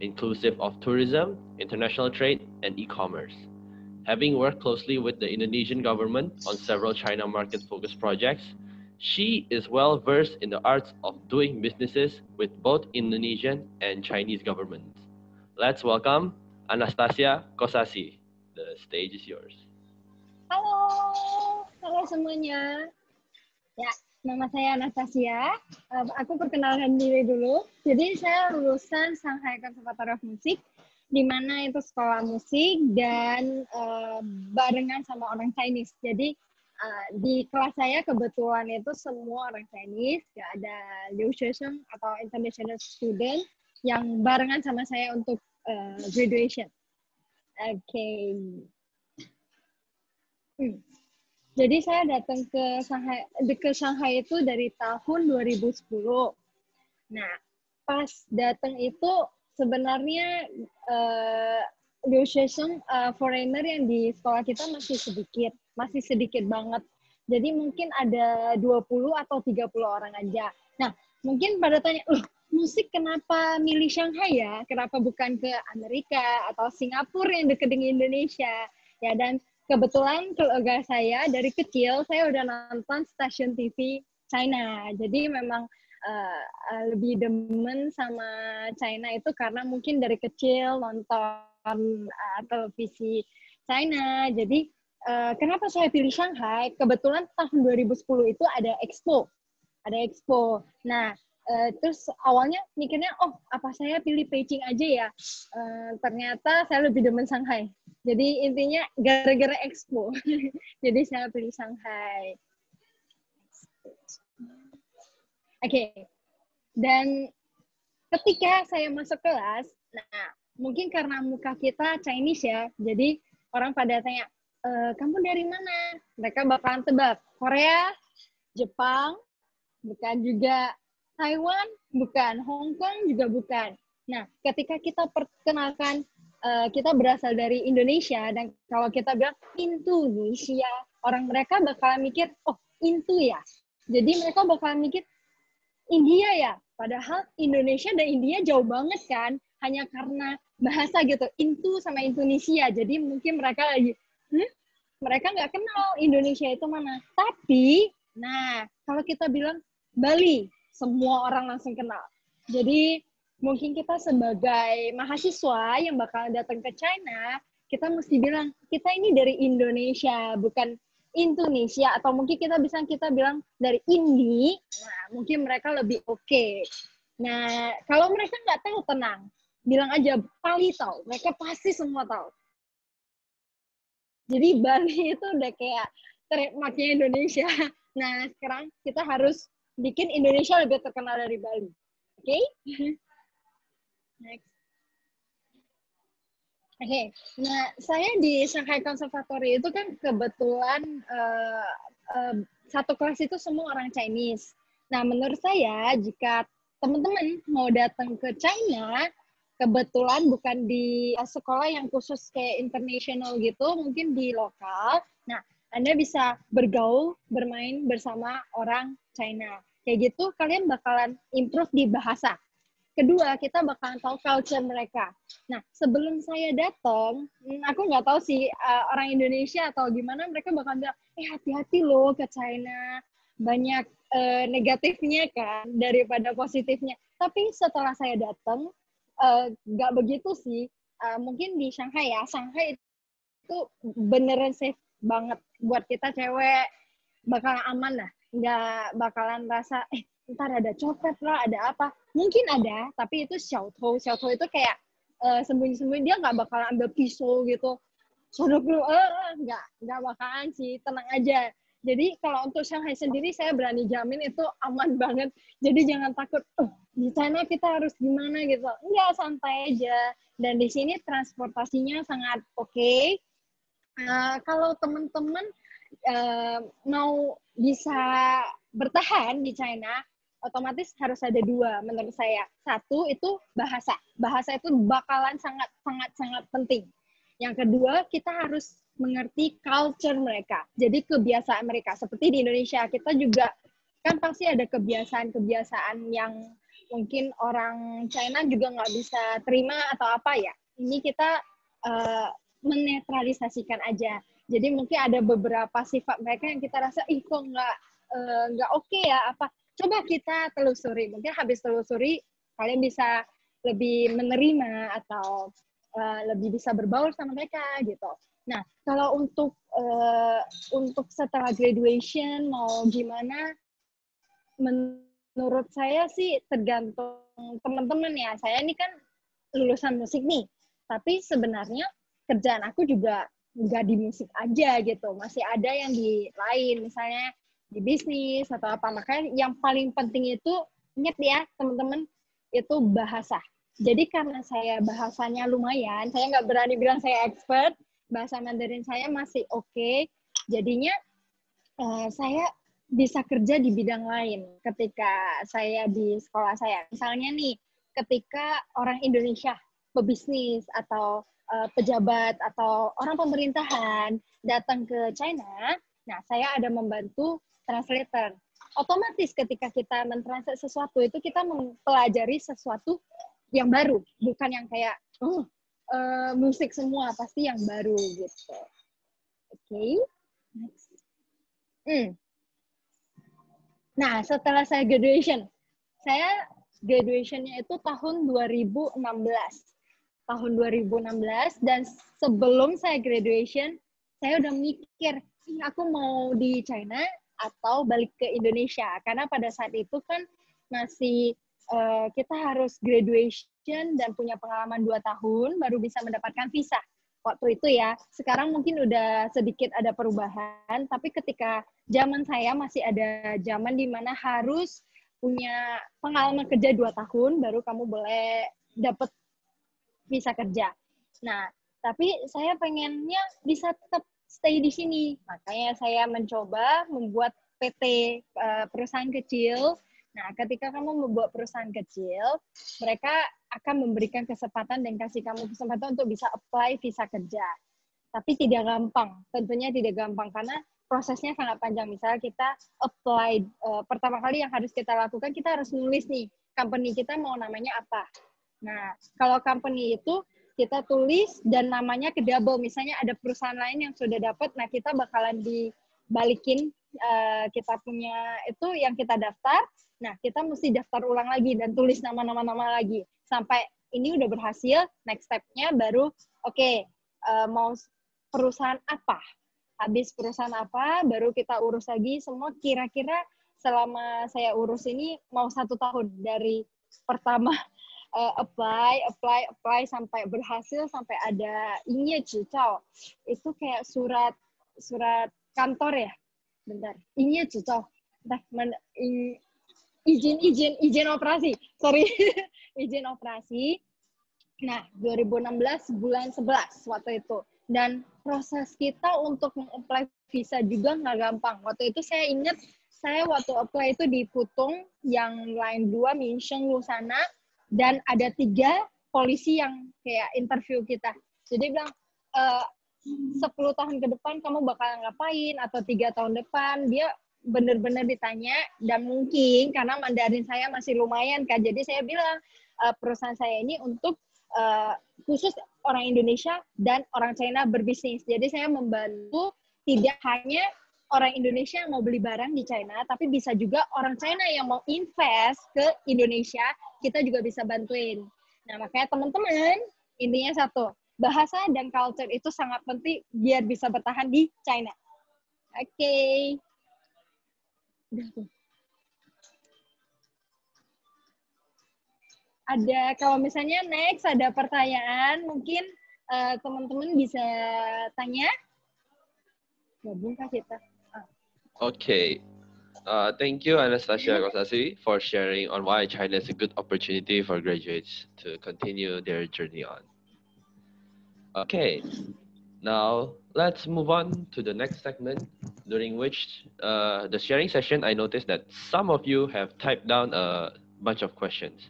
inclusive of tourism, international trade, and e-commerce. Having worked closely with the Indonesian government on several China market-focused projects, she is well versed in the arts of doing businesses with both Indonesian and Chinese governments. Let's welcome Anastasia Kosasi. The stage is yours. Halo, halo semuanya. Ya, Nama saya Anastasia. aku perkenalkan diri dulu. Jadi saya lulusan Shanghai Conservatory of Music, di mana itu sekolah musik dan uh, barengan sama orang Chinese. Jadi uh, di kelas saya kebetulan itu semua orang Chinese, gak ada Liu Shusheng atau international student yang barengan sama saya untuk uh, graduation. Oke. Hmm. Jadi saya datang ke Shanghai, ke Shanghai itu dari tahun 2010. Nah, pas datang itu sebenarnya uh, uh, foreigner yang di sekolah kita masih sedikit, masih sedikit banget. Jadi mungkin ada 20 atau 30 orang aja. Nah, mungkin pada tanya, loh musik kenapa milih Shanghai ya? Kenapa bukan ke Amerika atau Singapura yang dekat dengan Indonesia? Ya dan kebetulan keluarga saya dari kecil saya udah nonton stasiun TV China. Jadi memang uh, uh, lebih demen sama China itu karena mungkin dari kecil nonton uh, televisi China. Jadi uh, kenapa saya pilih Shanghai? Kebetulan tahun 2010 itu ada Expo. Ada Expo. Nah, Uh, terus awalnya mikirnya, oh apa saya pilih Beijing aja ya? Uh, ternyata saya lebih demen Shanghai. Jadi intinya gara-gara Expo. [laughs] Jadi saya pilih Shanghai. Oke. Okay. Dan ketika saya masuk kelas, nah mungkin karena muka kita Chinese ya, jadi orang pada tanya, e, kamu dari mana? Mereka bakalan tebak, Korea, Jepang, bukan juga Taiwan bukan, Hong Kong juga bukan. Nah, ketika kita perkenalkan uh, kita berasal dari Indonesia dan kalau kita bilang Indonesia, orang mereka bakalan mikir, oh Intu ya. Jadi mereka bakalan mikir India ya. Padahal Indonesia dan India jauh banget kan, hanya karena bahasa gitu, Intu sama Indonesia. Jadi mungkin mereka lagi, hmm, mereka nggak kenal Indonesia itu mana. Tapi, nah kalau kita bilang Bali, semua orang langsung kenal. Jadi mungkin kita sebagai mahasiswa yang bakal datang ke China, kita mesti bilang kita ini dari Indonesia, bukan Indonesia atau mungkin kita bisa kita bilang dari Indi. Nah, mungkin mereka lebih oke. Okay. Nah, kalau mereka nggak tahu tenang, bilang aja Bali tahu. Mereka pasti semua tahu. Jadi [laughs] Bali itu udah kayak trademarknya Indonesia. [laughs] Nah, sekarang kita harus bikin Indonesia lebih terkenal dari Bali. Oke? Okay? [laughs] Next. Oke, okay. nah saya di Shanghai Conservatory itu kan kebetulan uh, uh, satu kelas itu semua orang Chinese. Nah, menurut saya jika teman-teman mau datang ke China, kebetulan bukan di sekolah yang khusus kayak international gitu, mungkin di lokal. Nah, Anda bisa bergaul, bermain bersama orang China kayak gitu kalian bakalan improve di bahasa. Kedua, kita bakalan tahu culture mereka. Nah, sebelum saya datang, hmm, aku nggak tahu sih uh, orang Indonesia atau gimana, mereka bakalan bilang, eh hati-hati loh ke China, banyak uh, negatifnya kan daripada positifnya. Tapi setelah saya datang, uh, nggak begitu sih. Uh, mungkin di Shanghai ya, Shanghai itu beneran safe banget buat kita cewek, bakal aman lah nggak bakalan rasa eh ntar ada copet lah ada apa. Mungkin ada tapi itu xiaotou. Xiaotou itu kayak uh, sembunyi-sembunyi dia nggak bakalan ambil pisau gitu. Sodok dulu eh nggak nggak bakalan sih tenang aja. Jadi kalau untuk Shanghai sendiri saya berani jamin itu aman banget. Jadi jangan takut oh, di sana kita harus gimana gitu. Nggak santai aja. Dan di sini transportasinya sangat oke. Okay. uh, kalau teman-teman uh, mau bisa bertahan di China, otomatis harus ada dua menurut saya. Satu itu bahasa. Bahasa itu bakalan sangat sangat sangat penting. Yang kedua, kita harus mengerti culture mereka. Jadi kebiasaan mereka. Seperti di Indonesia, kita juga kan pasti ada kebiasaan-kebiasaan yang mungkin orang China juga nggak bisa terima atau apa ya. Ini kita uh, menetralisasikan aja. Jadi mungkin ada beberapa sifat mereka yang kita rasa ih kok nggak eh, nggak oke okay ya apa. Coba kita telusuri. Mungkin habis telusuri kalian bisa lebih menerima atau uh, lebih bisa berbaur sama mereka gitu. Nah kalau untuk uh, untuk setelah graduation mau gimana? Menurut saya sih tergantung teman-teman ya. Saya ini kan lulusan musik nih, tapi sebenarnya kerjaan aku juga nggak di musik aja gitu masih ada yang di lain misalnya di bisnis atau apa. Makanya yang paling penting itu ingat ya teman-teman itu bahasa. Jadi karena saya bahasanya lumayan, saya nggak berani bilang saya expert, bahasa Mandarin saya masih oke, okay, jadinya uh, saya bisa kerja di bidang lain ketika saya di sekolah saya. Misalnya nih, ketika orang Indonesia pebisnis atau uh, pejabat atau orang pemerintahan datang ke China, nah saya ada membantu translator. Otomatis ketika kita mentranslate sesuatu itu kita mempelajari sesuatu yang baru, bukan yang kayak oh uh, musik semua pasti yang baru gitu. Oke, okay. next. Hmm. Nah, setelah saya graduation, saya graduationnya itu tahun 2016. Tahun 2016 dan sebelum saya graduation, saya udah mikir, aku mau di China atau balik ke Indonesia karena pada saat itu kan masih uh, kita harus graduation dan punya pengalaman dua tahun baru bisa mendapatkan visa waktu itu ya. Sekarang mungkin udah sedikit ada perubahan, tapi ketika zaman saya masih ada zaman di mana harus punya pengalaman kerja dua tahun baru kamu boleh dapat visa kerja. Nah, tapi saya pengennya bisa tetap stay di sini. Makanya saya mencoba membuat PT uh, eh, perusahaan kecil Nah, ketika kamu membuat perusahaan kecil, mereka akan memberikan kesempatan dan kasih kamu kesempatan untuk bisa apply visa kerja. Tapi tidak gampang, tentunya tidak gampang karena prosesnya sangat panjang. Misalnya kita apply, uh, pertama kali yang harus kita lakukan, kita harus nulis nih, company kita mau namanya apa. Nah, kalau company itu kita tulis dan namanya ke double. Misalnya ada perusahaan lain yang sudah dapat, nah kita bakalan dibalikin uh, kita punya itu yang kita daftar, Nah, kita mesti daftar ulang lagi dan tulis nama-nama-nama lagi. Sampai ini udah berhasil, next step-nya baru, oke, okay, uh, eh, mau perusahaan apa? Habis perusahaan apa, baru kita urus lagi semua kira-kira selama saya urus ini mau satu tahun dari pertama uh, apply, apply, apply sampai berhasil sampai ada ini cicau itu kayak surat surat kantor ya, bentar, ini cicau, nah, izin izin izin operasi. Sorry. [laughs] Izin operasi. Nah 2016 bulan 11 waktu itu. Dan proses kita untuk mengapply visa juga nggak gampang. Waktu itu saya ingat saya waktu apply itu di Putung yang lain dua Minsheng Lusana dan ada tiga polisi yang kayak interview kita. Jadi bilang e, 10 tahun ke depan kamu bakal ngapain? Atau tiga tahun depan? Dia benar-benar ditanya dan mungkin karena Mandarin saya masih lumayan kan jadi saya bilang uh, perusahaan saya ini untuk uh, khusus orang Indonesia dan orang China berbisnis. Jadi saya membantu tidak hanya orang Indonesia yang mau beli barang di China tapi bisa juga orang China yang mau invest ke Indonesia kita juga bisa bantuin nah makanya teman-teman intinya satu bahasa dan culture itu sangat penting biar bisa bertahan di China oke okay. Ada kalau misalnya next ada pertanyaan, mungkin uh, teman-teman bisa tanya. Gabung kah kita? Okay. Uh, thank you, Anastasia Rosasi, for sharing on why China is a good opportunity for graduates to continue their journey on. Okay, now let's move on to the next segment, during which uh, the sharing session, I noticed that some of you have typed down a bunch of questions.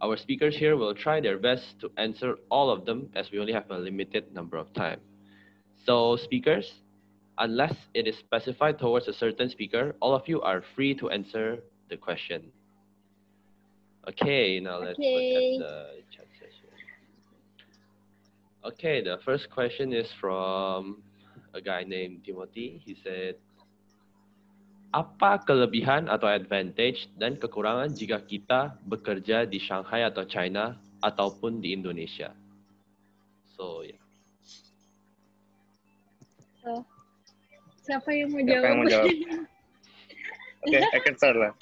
Our speakers here will try their best to answer all of them as we only have a limited number of time. So speakers, unless it is specified towards a certain speaker, all of you are free to answer the question. Okay, now let's okay. look at the chat session. Okay, the first question is from a guy named Timothy. He said, apa kelebihan atau advantage dan kekurangan jika kita bekerja di Shanghai atau China ataupun di Indonesia? So. Yeah. So, siapa yang mau jawab? Siapa yang mau jawab? [laughs] Oke, okay, I can start lah.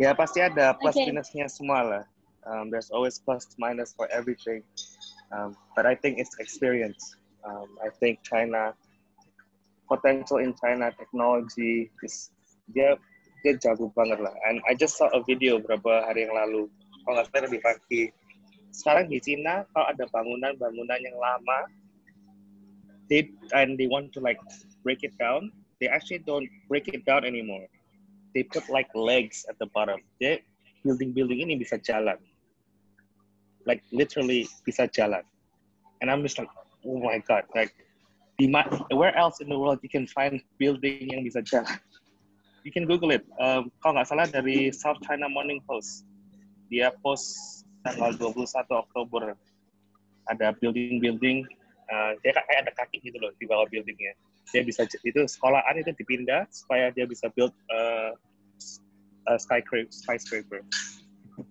Ya pasti ada plus okay. minusnya semua lah. Um, there's always plus minus for everything. Um, but I think it's experience. Um, I think China potential in China technology is dia dia jago banget lah. And I just saw a video beberapa hari yang lalu, kalau nggak salah di pagi, sekarang di Cina kalau ada bangunan-bangunan yang lama, they and they want to like break it down, they actually don't break it down anymore. They put like legs at the bottom. Jadi building-building ini bisa jalan, like literally bisa jalan. And I'm just like, oh my god, like where else in the world you can find building yang bisa jalan? You can Google it. Um, kalau nggak salah dari South China Morning Post. Dia post tanggal 21 Oktober ada building-building uh, dia kayak ada kaki gitu loh di bawah buildingnya dia bisa itu sekolahan itu dipindah supaya dia bisa build uh, a skyscraper skyscraper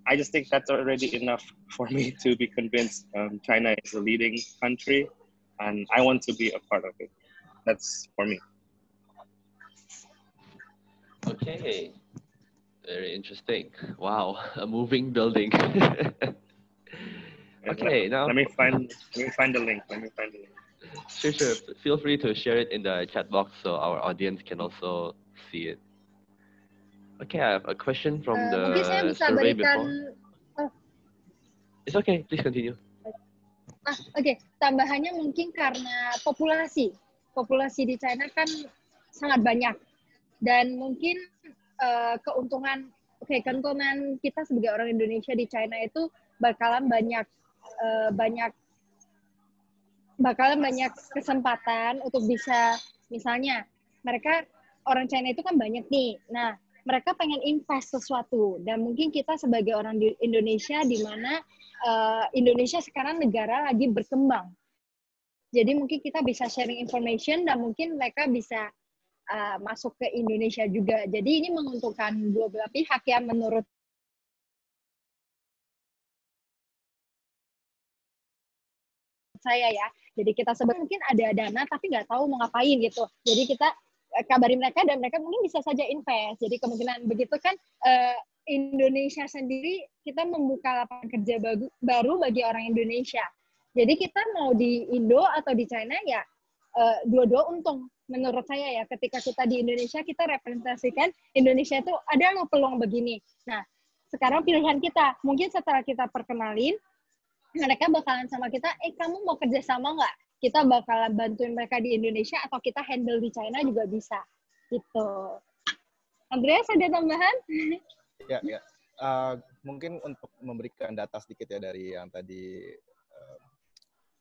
I just think that's already enough for me to be convinced um, China is a leading country and I want to be a part of it that's for me okay very interesting. Wow, a moving building. [laughs] okay, now let me find let me find the link. Let me find the link. Sure, sure. Feel free to share it in the chat box so our audience can also see it. Okay, I have a question from uh, the survey before. Oh. It's okay. Please continue. Ah, Oke, okay. tambahannya mungkin karena populasi. Populasi di China kan sangat banyak. Dan mungkin uh, keuntungan oke okay, keuntungan kita sebagai orang Indonesia di China itu bakalan banyak uh, banyak bakalan banyak kesempatan untuk bisa misalnya mereka orang China itu kan banyak nih. Nah, mereka pengen invest sesuatu dan mungkin kita sebagai orang di Indonesia di mana uh, Indonesia sekarang negara lagi berkembang. Jadi mungkin kita bisa sharing information dan mungkin mereka bisa uh, masuk ke Indonesia juga. Jadi ini menguntungkan dua belah pihak ya menurut saya ya. Jadi kita sebut mungkin ada dana tapi nggak tahu mau ngapain gitu. Jadi kita eh, kabari mereka dan mereka mungkin bisa saja invest. Jadi kemungkinan begitu kan uh, Indonesia sendiri kita membuka lapangan kerja baru bagi orang Indonesia. Jadi kita mau di Indo atau di China ya uh, dua-dua untung menurut saya ya ketika kita di Indonesia kita representasikan Indonesia itu ada loh peluang begini. Nah, sekarang pilihan kita mungkin setelah kita perkenalin mereka bakalan sama kita, eh kamu mau kerja sama nggak? Kita bakalan bantuin mereka di Indonesia atau kita handle di China juga bisa. Gitu. Andreas ada tambahan? [laughs] Ya, ya. Uh, mungkin untuk memberikan data sedikit ya dari yang tadi uh,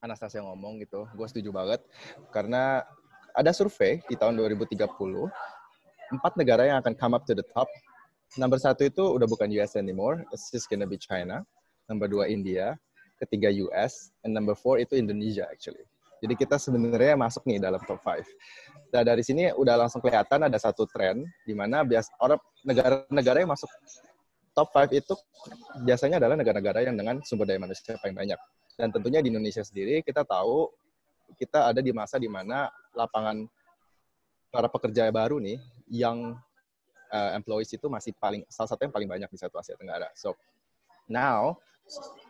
Anastasia ngomong gitu, gue setuju banget karena ada survei di tahun 2030 empat negara yang akan come up to the top. Nomor satu itu udah bukan US anymore, it's just gonna be China. Nomor dua India, ketiga US, and number four itu Indonesia actually. Jadi kita sebenarnya masuk nih dalam top five. Nah dari sini udah langsung kelihatan ada satu tren di mana bias orang negara-negara yang masuk top five itu biasanya adalah negara-negara yang dengan sumber daya manusia paling banyak. Dan tentunya di Indonesia sendiri kita tahu kita ada di masa di mana lapangan para pekerja baru nih yang uh, employees itu masih paling salah satu yang paling banyak di satu Asia Tenggara. So now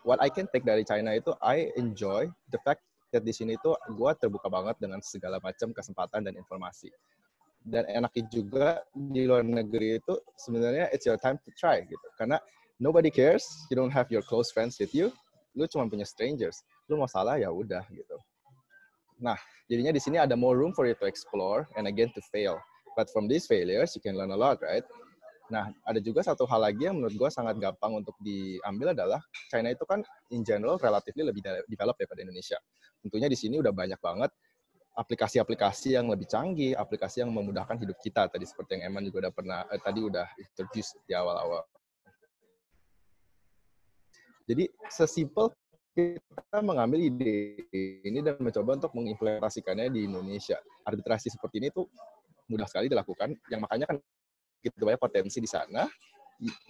what I can take dari China itu I enjoy the fact that di sini itu gue terbuka banget dengan segala macam kesempatan dan informasi. Dan enaknya juga di luar negeri itu sebenarnya it's your time to try gitu. Karena nobody cares, you don't have your close friends with you, lu cuma punya strangers. Lu mau salah ya udah gitu. Nah, jadinya di sini ada more room for you to explore and again to fail. But from these failures, you can learn a lot, right? Nah, ada juga satu hal lagi yang menurut gue sangat gampang untuk diambil adalah China itu kan in general relatively lebih develop daripada Indonesia. Tentunya di sini udah banyak banget aplikasi-aplikasi yang lebih canggih, aplikasi yang memudahkan hidup kita. Tadi seperti yang Eman juga udah pernah, eh, tadi udah introduce di awal-awal. Jadi sesimpel kita mengambil ide ini dan mencoba untuk mengimplementasikannya di Indonesia. Arbitrasi seperti ini tuh mudah sekali dilakukan, yang makanya kan gitu banyak potensi di sana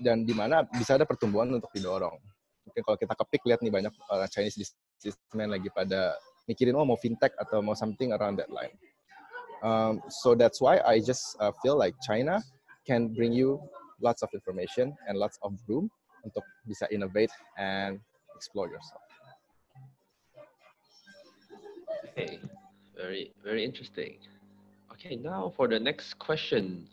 dan di mana bisa ada pertumbuhan untuk didorong. Mungkin kalau kita kepik lihat nih banyak uh, Chinese businessmen lagi pada mikirin oh mau fintech atau mau something around that line. Um, so that's why I just uh, feel like China can bring you lots of information and lots of room untuk bisa innovate and explore yourself. Okay, very very interesting. Okay, now for the next question,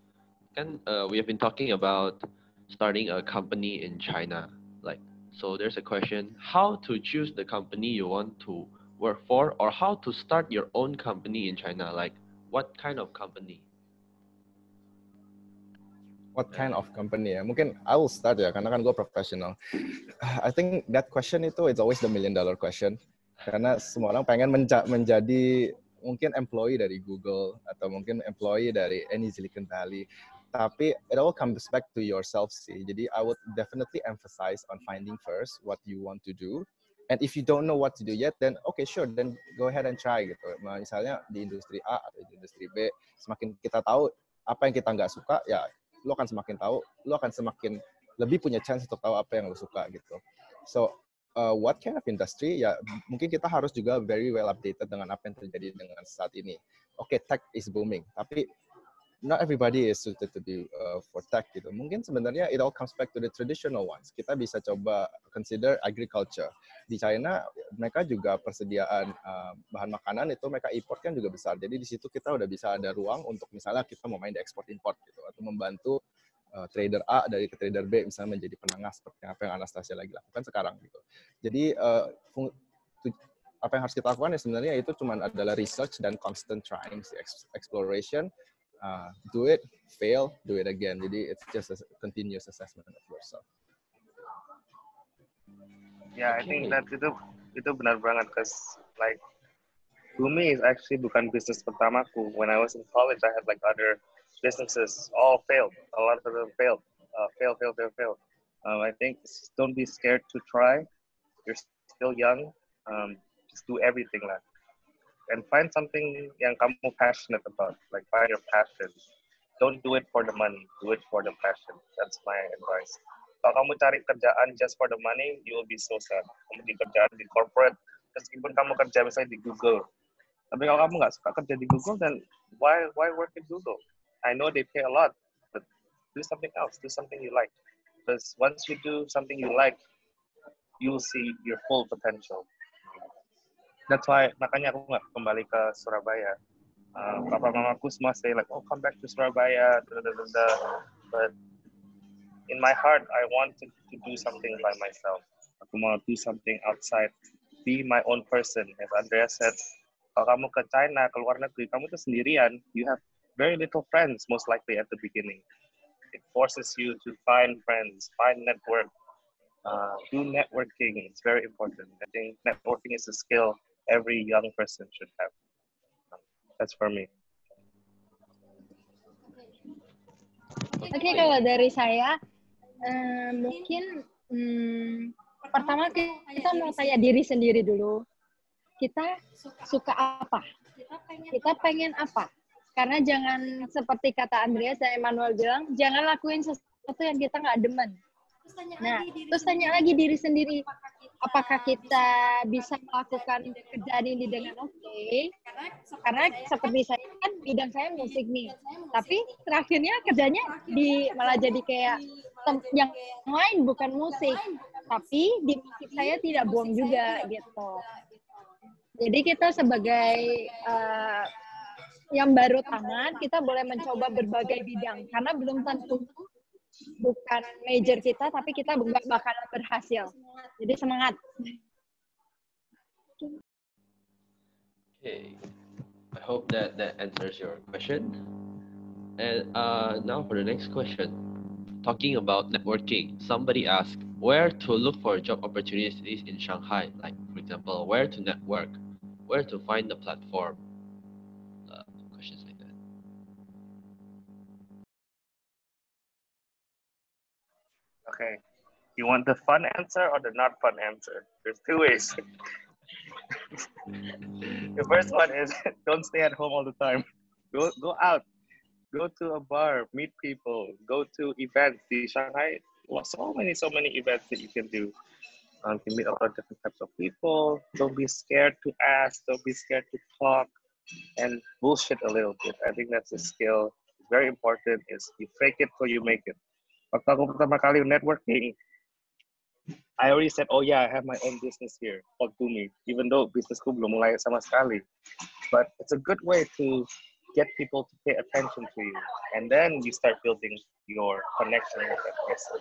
can uh, we have been talking about starting a company in China, like So there's a question, how to choose the company you want to work for or how to start your own company in China? Like what kind of company? What kind of company ya? Mungkin I will start ya, karena kan gue profesional. [sighs] I think that question itu it's always the million dollar question. Karena semua orang pengen menja menjadi mungkin employee dari Google atau mungkin employee dari any Silicon Valley tapi it all comes back to yourself sih. Jadi I would definitely emphasize on finding first what you want to do. And if you don't know what to do yet, then okay sure, then go ahead and try gitu. Misalnya di industri A atau di industri B, semakin kita tahu apa yang kita nggak suka, ya lo akan semakin tahu, lo akan semakin lebih punya chance untuk tahu apa yang lo suka gitu. So uh, what kind of industry ya mungkin kita harus juga very well updated dengan apa yang terjadi dengan saat ini. Oke, okay, tech is booming, tapi not everybody is suited to be uh, for tech gitu. Mungkin sebenarnya it all comes back to the traditional ones. Kita bisa coba consider agriculture. Di China mereka juga persediaan uh, bahan makanan itu mereka import kan juga besar. Jadi di situ kita udah bisa ada ruang untuk misalnya kita mau main di ekspor import gitu atau membantu uh, trader A dari ke trader B misalnya menjadi penengah seperti apa yang Anastasia lagi lakukan sekarang gitu. Jadi uh, apa yang harus kita lakukan ya sebenarnya itu cuma adalah research dan constant trying, exploration, uh, do it, fail, do it again. Jadi it's just a continuous assessment of yourself. Yeah, I think that itu itu benar banget cause like Bumi is actually bukan bisnis pertamaku. When I was in college, I had like other businesses, all failed. A lot of them failed, uh, fail, fail, fail, fail. Um, I think don't be scared to try. You're still young. Um, just do everything lah and find something yang kamu passionate about. Like find your passion. Don't do it for the money. Do it for the passion. That's my advice. Kalau kamu cari kerjaan just for the money, you will be so sad. Kamu di kerjaan di corporate, meskipun kamu kerja misalnya di Google. Tapi kalau kamu nggak suka kerja di Google, then why why work at Google? I know they pay a lot, but do something else. Do something you like. Because once you do something you like, you will see your full potential that's why makanya aku nggak kembali ke Surabaya. Uh, papa mamaku semua say like, oh come back to Surabaya, da, but in my heart I want to, to do something by myself. Aku mau do something outside, be my own person. As Andrea said, kalau kamu ke China, ke luar negeri, kamu tuh sendirian, you have very little friends most likely at the beginning. It forces you to find friends, find network, uh, do networking. It's very important. I think networking is a skill every young person should have. That's for me. Oke, okay, kalau dari saya, uh, mungkin hmm, pertama kita mau tanya diri sendiri dulu. Kita suka apa? Kita pengen apa? Karena jangan seperti kata Andreas dan Emmanuel bilang, jangan lakuin sesuatu yang kita nggak demen. Nah, terus tanya lagi diri sendiri, apakah kita bisa melakukan kerjaan ini dengan oke? Okay? karena seperti saya kan bidang saya musik nih. tapi terakhirnya kerjanya di malah jadi kayak yang lain bukan musik. tapi di musik saya tidak buang juga gitu. jadi kita sebagai uh, yang baru tangan kita boleh mencoba berbagai bidang. karena belum tentu bukan major kita tapi kita nggak bakalan berhasil. Jadi semangat. Okay. I hope that that answers your question. And uh, now for the next question. Talking about networking somebody asked where to look for job opportunities in Shanghai. Like for example where to network where to find the platform Okay. You want the fun answer or the not fun answer? There's two ways. [laughs] the first one is [laughs] don't stay at home all the time. Go go out. Go to a bar, meet people, go to events. The Shanghai, well, so many, so many events that you can do. Um, you can meet a lot of different types of people. Don't be scared to ask. Don't be scared to talk, and bullshit a little bit. I think that's a skill. It's Very important. Is you fake it till you make it. Waktu aku pertama kali networking, I already said, oh yeah, I have my own business here called Bumi, even though bisnisku belum mulai sama sekali. But it's a good way to get people to pay attention to you. And then you start building your connection with that person.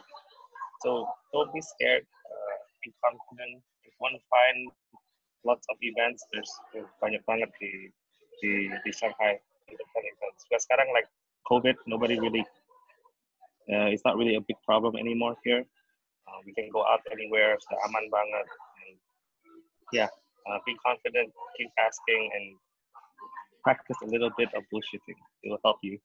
So don't be scared. Uh, be confident. If one find lots of events, there's, banyak banget di di di Shanghai events. Because sekarang like COVID, nobody really, uh, it's not really a big problem anymore here. Uh, we can go out anywhere, so aman banget. And yeah, uh, be confident, keep asking, and practice a little bit of bullshitting. It will help you.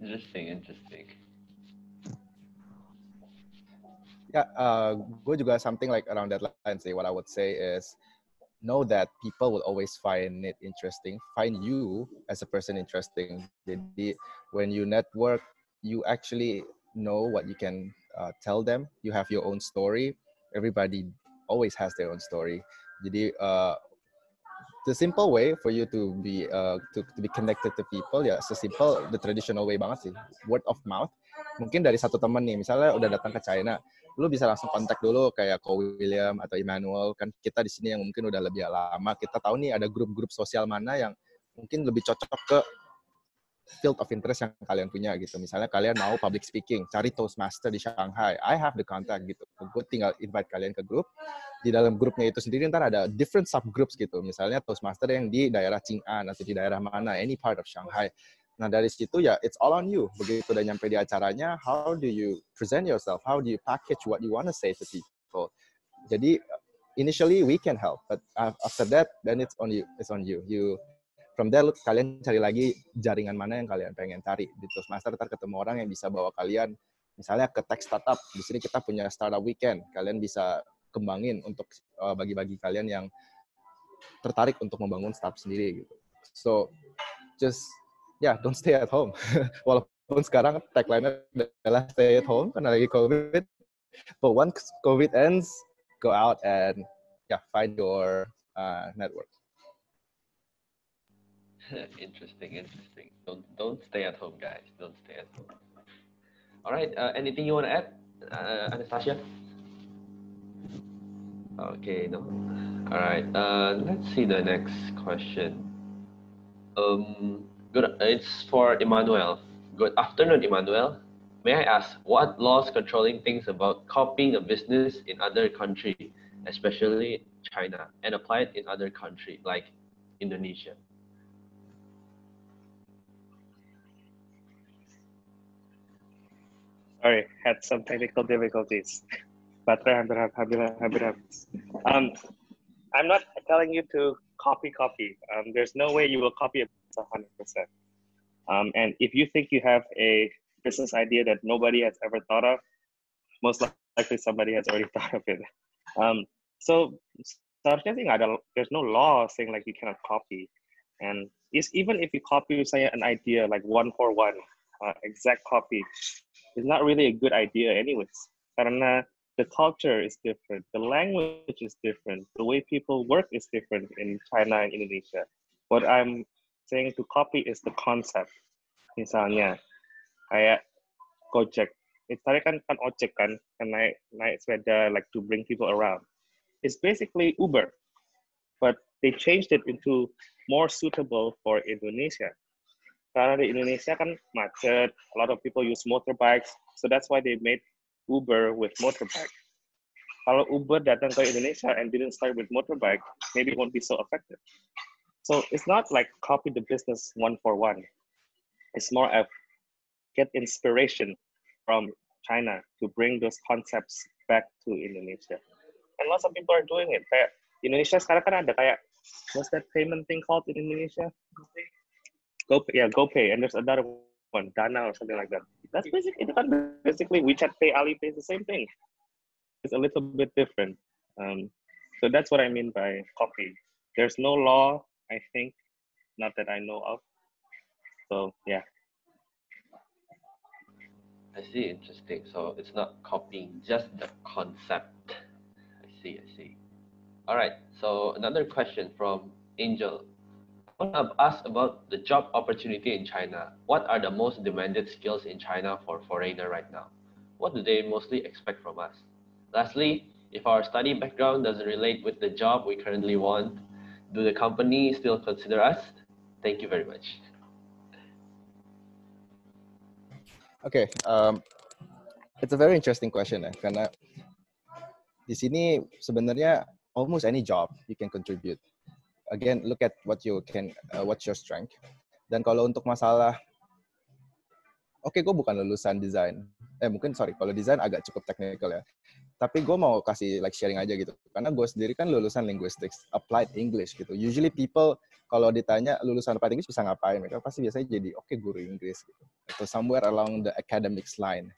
Interesting, interesting. Yeah, uh, gue juga something like around that line sih. What I would say is know that people will always find it interesting, find you as a person interesting. When you network, you actually know what you can uh, tell them. You have your own story. Everybody always has their own story. Jadi uh, the simple way for you to be uh, to, to be connected to people ya sesimpel the traditional way banget sih word of mouth mungkin dari satu temen nih misalnya udah datang ke China lu bisa langsung kontak dulu kayak Ko William atau Emmanuel kan kita di sini yang mungkin udah lebih lama kita tahu nih ada grup-grup sosial mana yang mungkin lebih cocok ke field of interest yang kalian punya gitu. Misalnya kalian mau public speaking, cari Toastmaster di Shanghai. I have the contact gitu. Gue tinggal invite kalian ke grup. Di dalam grupnya itu sendiri ntar ada different subgroups gitu. Misalnya Toastmaster yang di daerah Qing'an atau di daerah mana, any part of Shanghai. Nah dari situ ya it's all on you. Begitu udah nyampe di acaranya, how do you present yourself? How do you package what you want to say to people? Jadi initially we can help, but after that then it's on you. It's on you. You from there kalian cari lagi jaringan mana yang kalian pengen cari di Toastmaster ntar ketemu orang yang bisa bawa kalian misalnya ke tech startup di sini kita punya startup weekend kalian bisa kembangin untuk uh, bagi-bagi kalian yang tertarik untuk membangun startup sendiri gitu so just yeah, don't stay at home [laughs] walaupun sekarang tagline adalah stay at home karena lagi covid but once covid ends go out and yeah find your uh, network [laughs] interesting, interesting. Don't don't stay at home, guys. Don't stay at home. All right. Uh, anything you want to add, uh, Anastasia? Okay, no. All right. Uh, let's see the next question. Um, good. It's for Emmanuel. Good afternoon, Emmanuel. May I ask what laws controlling things about copying a business in other country, especially China, and apply it in other country like Indonesia? Sorry, had some technical difficulties. Um, I'm not telling you to copy, copy. Um, there's no way you will copy it 100%. Um, and if you think you have a business idea that nobody has ever thought of, most likely somebody has already [laughs] thought of it. Um, so seharusnya sih ada, there's no law saying like you cannot copy. And is even if you copy, say, an idea like one for one, uh, exact copy, is not really a good idea anyways. Karena the culture is different, the language is different, the way people work is different in China and Indonesia. What I'm saying to copy is the concept. Misalnya, kayak Gojek. Itu tadi kan kan ojek kan, kan naik naik sepeda like to bring people around. It's basically Uber, but they changed it into more suitable for Indonesia. karena di Indonesia kan macet, a lot of people use motorbikes, so that's why they made Uber with motorbike. Kalau Uber datang ke Indonesia and didn't start with motorbike, maybe it won't be so effective. So it's not like copy the business one for one. It's more of get inspiration from China to bring those concepts back to Indonesia. And lots of people are doing it. Kayak Indonesia sekarang kan ada kayak what's that payment thing called in Indonesia? GoPay, yeah, GoPay, and there's another one, Dana or something like that. That's basically basically WeChat Pay, Alipay is the same thing. It's a little bit different. Um, so that's what I mean by copy. There's no law, I think, not that I know of. So yeah. I see, interesting. So it's not copying, just the concept. I see, I see. All right, so another question from Angel want to ask about the job opportunity in China. What are the most demanded skills in China for foreigner right now? What do they mostly expect from us? Lastly, if our study background doesn't relate with the job we currently want, do the company still consider us? Thank you very much. Okay, um, it's a very interesting question ya, karena di sini sebenarnya almost any job you can contribute. Again, look at what you can, uh, what's your strength. Dan kalau untuk masalah, oke okay, gue bukan lulusan desain. Eh mungkin sorry, kalau desain agak cukup technical ya. Tapi gue mau kasih like sharing aja gitu. Karena gue sendiri kan lulusan linguistics, applied English gitu. Usually people kalau ditanya lulusan applied English bisa ngapain, mereka pasti biasanya jadi oke okay, guru Inggris gitu. Atau somewhere along the academics line.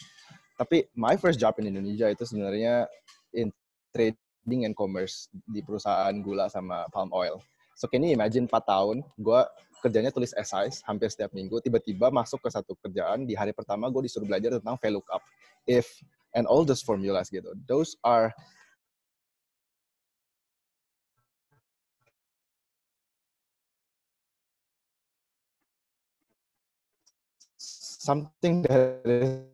Tapi my first job in Indonesia itu sebenarnya in trading and commerce di perusahaan gula sama palm oil. So you imagine 4 tahun, gue kerjanya tulis essays hampir setiap minggu, tiba-tiba masuk ke satu kerjaan, di hari pertama gue disuruh belajar tentang VLOOKUP, if, and all those formulas gitu. Those are something that is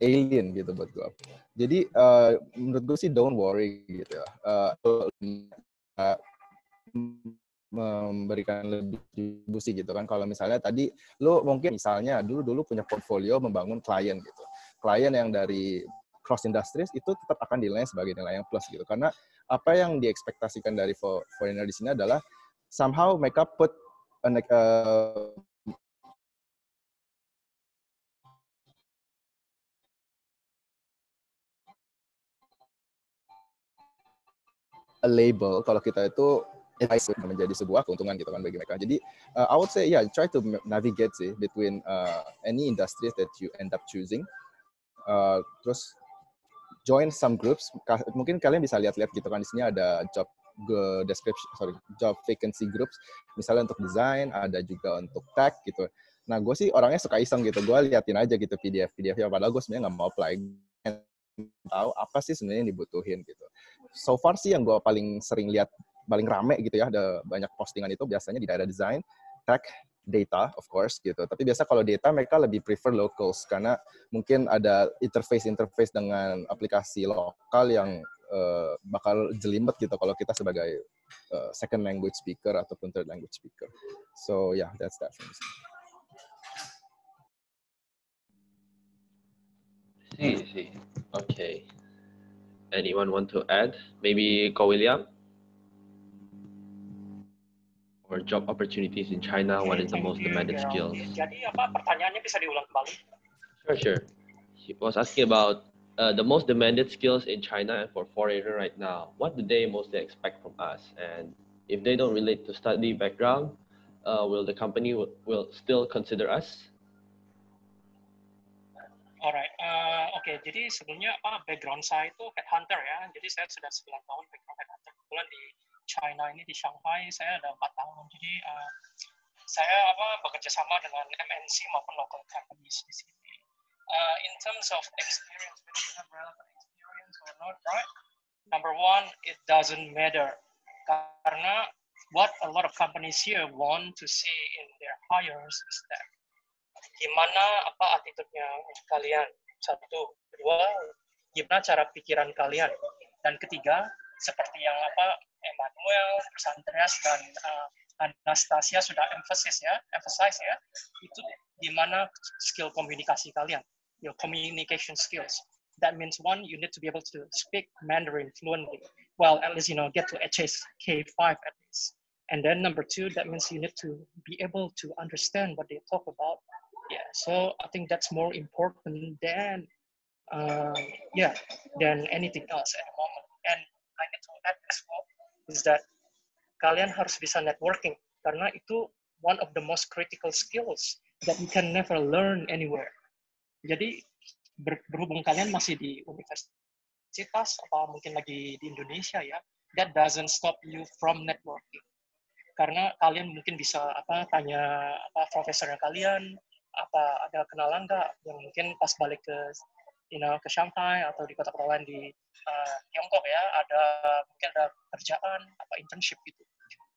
alien gitu buat gue. Jadi uh, menurut gue sih don't worry gitu ya. Uh, memberikan lebih distribusi gitu kan. Kalau misalnya tadi lo mungkin misalnya dulu dulu punya portfolio membangun klien gitu. Klien yang dari cross industries itu tetap akan dinilai sebagai nilai yang plus gitu. Karena apa yang diekspektasikan dari foreigner di sini adalah somehow mereka put a, uh, a label kalau kita itu menjadi sebuah keuntungan gitu kan bagi mereka. Jadi uh, I would say yeah, try to navigate sih between uh, any industries that you end up choosing. Uh, terus join some groups. Mungkin kalian bisa lihat-lihat gitu kan di sini ada job description, sorry, job vacancy groups. Misalnya untuk desain, ada juga untuk tech gitu. Nah, gue sih orangnya suka iseng gitu. Gue liatin aja gitu PDF PDF ya. Padahal gue sebenarnya nggak mau apply tahu apa sih sebenarnya yang dibutuhin gitu. So far sih yang gue paling sering lihat paling rame gitu ya, ada banyak postingan itu biasanya di daerah desain, tech, data of course gitu. Tapi biasa kalau data mereka lebih prefer locals karena mungkin ada interface-interface dengan aplikasi lokal yang uh, bakal jelimet gitu kalau kita sebagai uh, second language speaker ataupun third language speaker. So yeah, that's that from. See, see. Okay. Anyone want to add? Maybe Ko William? Or job opportunities in China, what is the most demanded skills? Jadi apa pertanyaannya bisa diulang kembali? Sure, sure. He was asking about uh, the most demanded skills in China and for foreigner right now. What do they mostly expect from us? And if they don't relate to study background, uh, will the company will still consider us? Alright, uh, oke. Okay. Jadi sebelumnya apa background saya itu headhunter ya. Jadi saya sudah 9 tahun background headhunter. Kebetulan di China ini di Shanghai saya ada empat tahun. Jadi uh, saya apa bekerja sama dengan MNC maupun local companies di sini. Uh, in terms of experience, whether you have relevant experience or not, right? Number one, it doesn't matter karena what a lot of companies here want to see in their hires is that gimana apa attitude-nya kalian satu kedua gimana cara pikiran kalian dan ketiga seperti yang apa Emmanuel, Andreas dan uh, Anastasia sudah emphasis ya, emphasize ya, itu gimana skill komunikasi kalian, your communication skills. That means one, you need to be able to speak Mandarin fluently. Well, at least you know get to HSK 5 at least. And then number two, that means you need to be able to understand what they talk about yeah so i think that's more important than uh, yeah than anything else at the moment and i need to add as well is that kalian harus bisa networking karena itu one of the most critical skills that you can never learn anywhere. Jadi ber, berhubung kalian masih di universitas apa mungkin lagi di Indonesia ya that doesn't stop you from networking. Karena kalian mungkin bisa apa tanya apa profesornya kalian apa ada kenalan nggak yang mungkin pas balik ke you know ke Shanghai atau di kota-kota lain di uh, Tiongkok ya ada mungkin ada kerjaan apa internship gitu.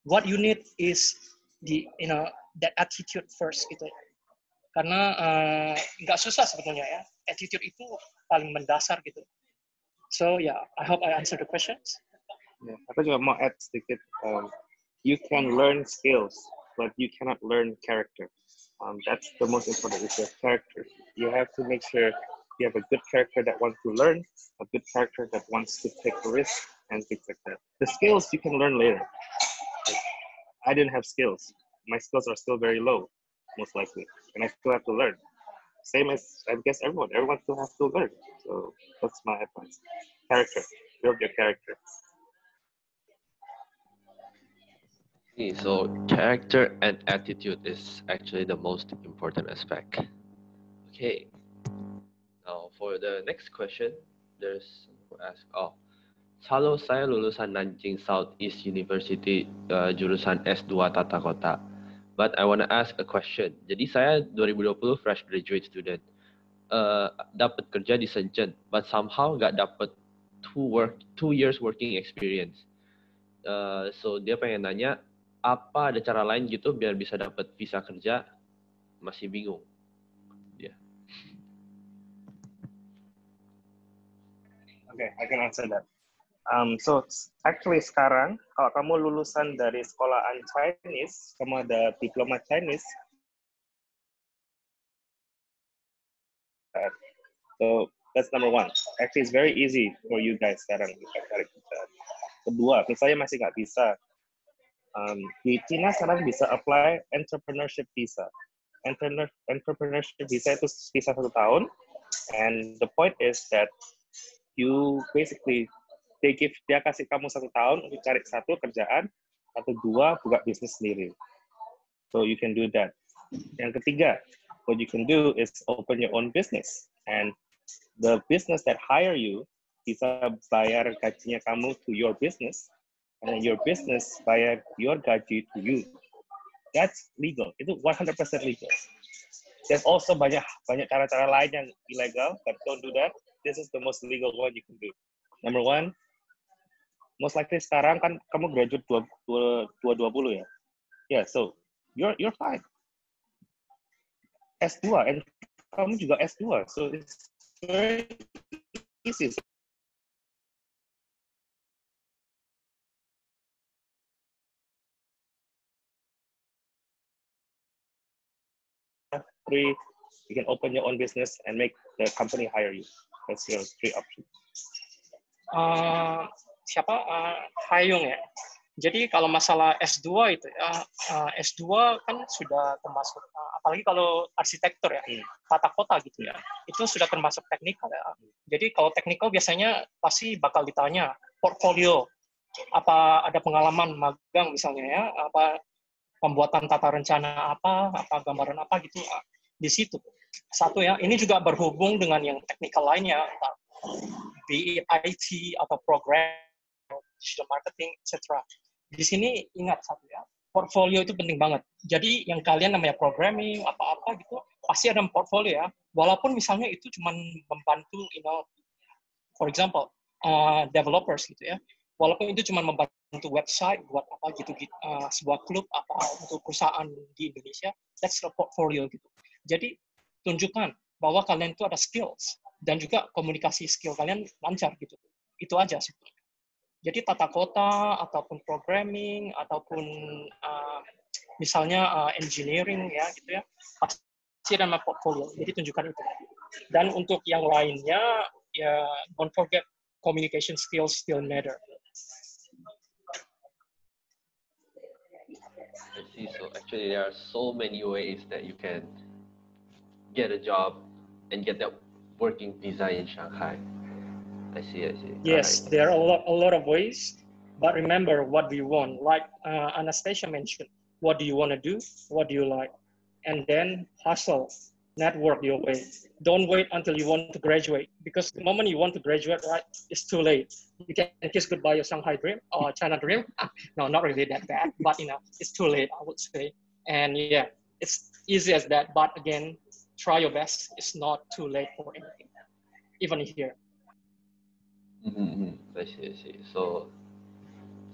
What you need is the you know that attitude first gitu. Karena uh, nggak uh, susah sebetulnya ya. Attitude itu paling mendasar gitu. So yeah I hope I answer the questions. Yeah, aku juga mau add sedikit um, you can learn skills but you cannot learn character. Um, that's the most important is your character. You have to make sure you have a good character that wants to learn, a good character that wants to take a risk, and things like that. The skills you can learn later. I didn't have skills. My skills are still very low, most likely, and I still have to learn. Same as I guess everyone. Everyone still has to learn. So that's my advice. Character. Build your character. So character and attitude is actually the most important aspect. Okay. Now for the next question, there's who ask, oh, halo saya lulusan Nanjing Southeast University uh, jurusan S2 Tata Kota. But I want to ask a question. Jadi saya 2020 fresh graduate student. Uh, dapat kerja di Shenzhen, but somehow gak dapat two work two years working experience. Uh, so dia pengen nanya apa ada cara lain gitu biar bisa dapat visa kerja? Masih bingung. Dia. Yeah. Okay, I can answer that. Um, so actually sekarang kalau kamu lulusan dari sekolahan Chinese, kamu ada diploma Chinese. So that's number one. Actually, it's very easy for you guys sekarang. Kedua, misalnya masih nggak bisa, um, di China sekarang bisa apply entrepreneurship visa. Entrepreneur, entrepreneurship visa itu visa satu tahun, and the point is that you basically they give dia kasih kamu satu tahun untuk cari satu kerjaan atau dua buka bisnis sendiri. So you can do that. Yang ketiga, what you can do is open your own business and the business that hire you bisa bayar gajinya kamu to your business and then your business bayar your gaji to you. That's legal. Itu 100% legal. There's also banyak banyak cara-cara lain yang ilegal, but don't do that. This is the most legal one you can do. Number one, most likely sekarang kan kamu graduate 2020 ya. Yeah, so you're you're fine. S2 and kamu juga S2. So it's very easy. Three, you can open your own business and make the company hire you. That's your three options. Uh, siapa uh, Hayung ya. Jadi kalau masalah S2 itu ya uh, S2 kan sudah termasuk uh, apalagi kalau arsitektur ya, hmm. tata kota gitu ya. Itu sudah termasuk teknikal ya. Jadi kalau teknikal biasanya pasti bakal ditanya portfolio apa ada pengalaman magang misalnya ya, apa pembuatan tata rencana apa, apa gambaran apa gitu di situ. Satu ya, ini juga berhubung dengan yang teknikal lainnya, di IT atau program digital marketing, etc. Di sini ingat satu ya, portfolio itu penting banget. Jadi yang kalian namanya programming apa-apa gitu pasti ada portfolio ya. Walaupun misalnya itu cuma membantu, you know, for example, uh, developers gitu ya. Walaupun itu cuma membantu website buat apa gitu, gitu uh, sebuah klub apa untuk perusahaan di Indonesia, that's the portfolio gitu. Jadi tunjukkan bahwa kalian itu ada skills dan juga komunikasi skill kalian lancar gitu. Itu aja sih. Jadi tata kota ataupun programming ataupun uh, misalnya uh, engineering ya gitu ya pasti ada portfolio. Jadi tunjukkan itu. Dan untuk yang lainnya ya don't forget communication skills still matter. I see. So actually, there are so many ways that you can get a job and get that working visa in Shanghai. I see, I see. Yes, right. there are a lot, a lot of ways, but remember what do you want? Like uh, Anastasia mentioned, what do you want to do? What do you like? And then hustle, network your way. Don't wait until you want to graduate because the moment you want to graduate, right, it's too late. You can kiss goodbye your Shanghai dream or China dream. [laughs] no, not really that bad, but you know, it's too late, I would say. And yeah, it's easy as that. But again, try your best. It's not too late for anything, even here. Mm-hmm. I see, I see. So,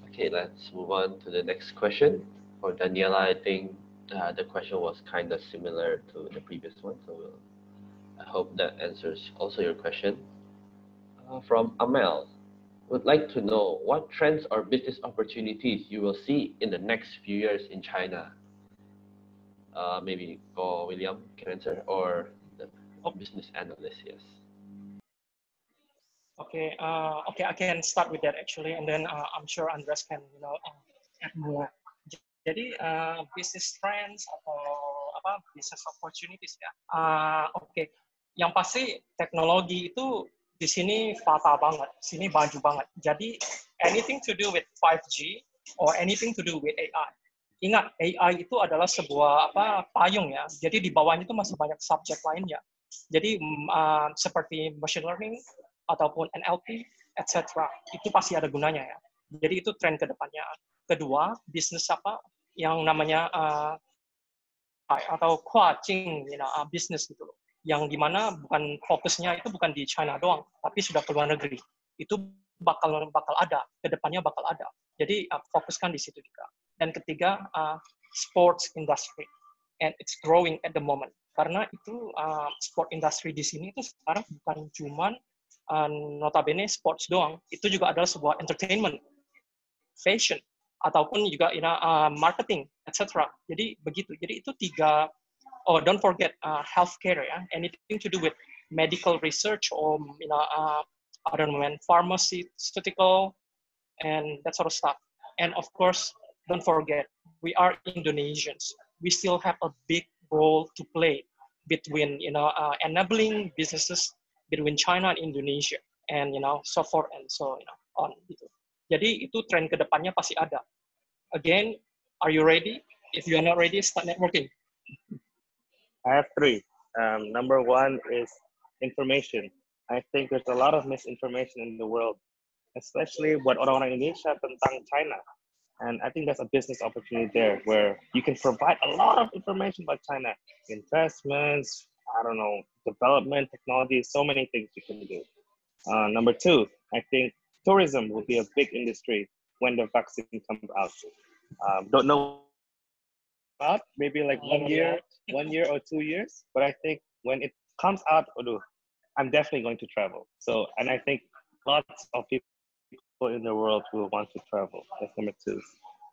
okay, let's move on to the next question. For Daniela, I think uh, the question was kind of similar to the previous one. So, we'll, I hope that answers also your question. Uh, from Amel, would like to know what trends or business opportunities you will see in the next few years in China. Uh, maybe for William can answer or the business analyst, yes. Okay, uh, okay, I can start with that actually, and then uh, I'm sure Andres can, you know, uh, add more. Jadi uh, business trends atau apa business opportunities ya. Uh, Oke, okay. yang pasti teknologi itu di sini fatal banget, sini baju banget. Jadi anything to do with 5G or anything to do with AI. Ingat, AI itu adalah sebuah apa payung ya. Jadi di bawahnya itu masih banyak subjek lainnya. Jadi uh, seperti machine learning ataupun NLP, etc. Itu pasti ada gunanya ya. Jadi itu tren ke depannya. Kedua, bisnis apa yang namanya uh, atau kuacing, you know, uh, bisnis gitu loh. Yang di mana bukan fokusnya itu bukan di China doang, tapi sudah ke luar negeri. Itu bakal bakal ada, ke depannya bakal ada. Jadi uh, fokuskan di situ juga. Dan ketiga, uh, sports industry. And it's growing at the moment. Karena itu uh, sport industry di sini itu sekarang bukan cuman uh, notabene sports doang. Itu juga adalah sebuah entertainment, fashion, ataupun juga you know, uh, marketing, etc. Jadi begitu. Jadi itu tiga. Oh, don't forget uh, healthcare ya. Anything to do with medical research or you know, uh, I don't know, pharmaceutical, and that sort of stuff. And of course, don't forget we are Indonesians. We still have a big role to play between you know uh, enabling businesses between China and Indonesia and you know so forth and so you know, on gitu. Jadi itu tren kedepannya pasti ada. Again, are you ready? If you are not ready, start networking. I have three. Um, number one is information. I think there's a lot of misinformation in the world, especially what orang-orang Indonesia tentang China. And I think that's a business opportunity there where you can provide a lot of information about China, investments, I don't know, development, technology, so many things you can do. Uh, number two, I think tourism will be a big industry when the vaccine comes out. Um, don't know about maybe like one year, one year or two years, but I think when it comes out, I'm definitely going to travel. So, and I think lots of people in the world will want to travel. That's number two.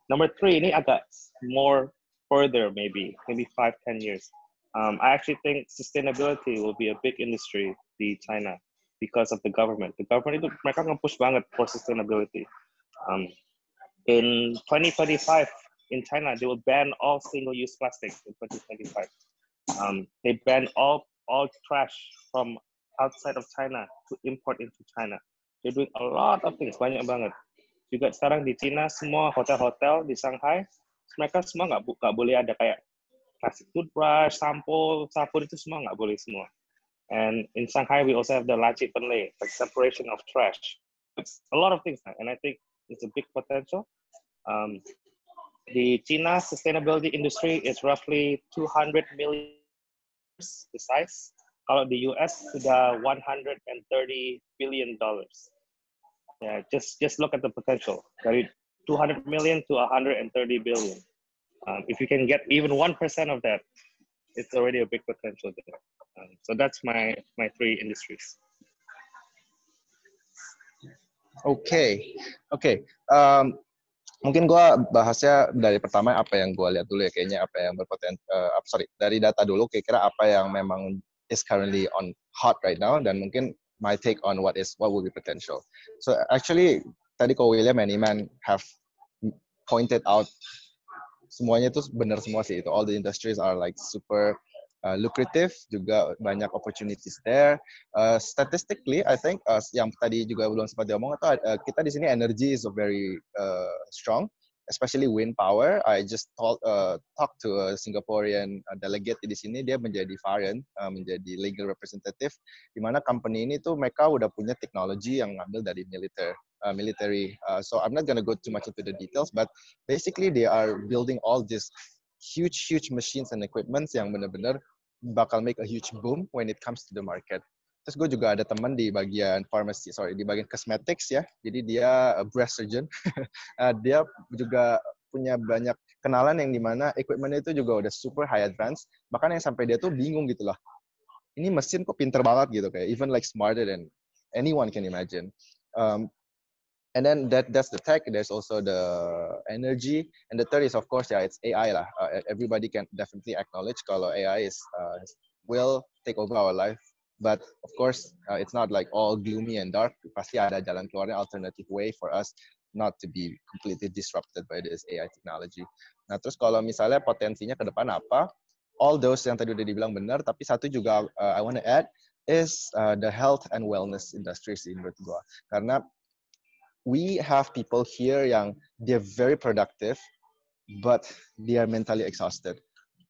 Number three, I got more further, maybe, maybe five, ten years. Um, I actually think sustainability will be a big industry di China because of the government. The government itu mereka nge-push banget for sustainability. Um, in 2025 in China, they will ban all single-use plastic in 2025. Um, they ban all all trash from outside of China to import into China. They're doing a lot of things, banyak banget. Juga sekarang di China semua hotel-hotel di Shanghai mereka semua nggak boleh ada kayak plastic toothbrush, sampo, sabun itu semua nggak boleh semua. And in Shanghai, we also have the laci penlei, like separation of trash. It's a lot of things, and I think it's a big potential. Um, the China sustainability industry is roughly 200 million the size. Kalau di US sudah 130 billion dollars. Yeah, just just look at the potential dari 200 million to 130 billion. Um, if you can get even one percent of that, it's already a big potential there. Um, so that's my my three industries. Okay. Okay. Um, mungkin gue bahasnya dari pertama apa yang gue lihat dulu ya kayaknya apa yang berpotensi uh, sorry dari data dulu kira-kira apa yang memang is currently on hot right now dan mungkin my take on what is what will be potential. So actually tadi ko William and Iman have pointed out semuanya itu benar semua sih itu. All the industries are like super uh, lucrative juga banyak opportunities there. Uh, statistically I think uh, yang tadi juga belum sempat diomong itu uh, kita di sini energy is very uh, strong especially wind power. I just talk, uh, talk to a Singaporean delegate di sini, dia menjadi variant, uh, menjadi legal representative, di mana company ini tuh mereka udah punya teknologi yang ngambil dari militer uh, military. Uh, so I'm not gonna go too much into the details, but basically they are building all these huge, huge machines and equipments yang benar-benar bakal make a huge boom when it comes to the market. Terus gue juga ada teman di bagian pharmacy, sorry, di bagian cosmetics ya. Jadi dia breast surgeon. uh, [laughs] dia juga punya banyak kenalan yang di mana equipment itu juga udah super high advance. Bahkan yang sampai dia tuh bingung gitu loh. Ini mesin kok pinter banget gitu kayak even like smarter than anyone can imagine. Um, and then that that's the tech there's also the energy and the third is of course yeah it's ai lah uh, everybody can definitely acknowledge kalau ai is uh, will take over our life but of course uh, it's not like all gloomy and dark pasti ada jalan keluarnya alternative way for us not to be completely disrupted by this AI technology. Nah, terus kalau misalnya potensinya ke depan apa? All those yang tadi udah dibilang benar, tapi satu juga uh, I want to add is uh, the health and wellness industry sih menurut gua. Karena we have people here yang they're very productive, but they are mentally exhausted.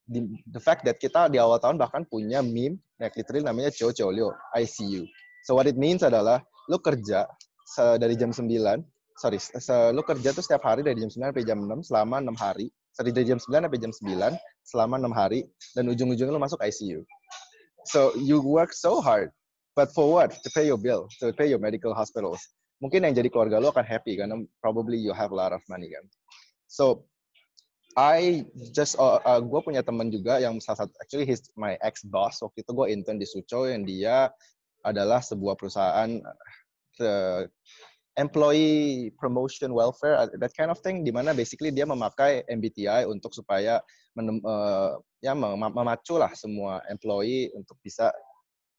The, the fact that kita di awal tahun bahkan punya meme, like literally namanya Cho Cho Leo, ICU. So what it means adalah lo kerja dari jam 9 sorry, lo kerja tuh setiap hari dari jam 9 sampai jam 6 selama 6 hari. Sorry, dari jam 9 sampai jam 9 selama 6 hari dan ujung-ujungnya lo masuk ICU. So you work so hard, but for what? To pay your bill, to pay your medical hospitals. Mungkin yang jadi keluarga lo akan happy karena probably you have a lot of money kan. So I just uh, uh, gue punya teman juga yang salah satu actually he's my ex boss waktu itu gue intern di Suco yang dia adalah sebuah perusahaan uh, employee promotion welfare uh, that kind of thing di mana basically dia memakai MBTI untuk supaya menem, uh, ya memacu lah semua employee untuk bisa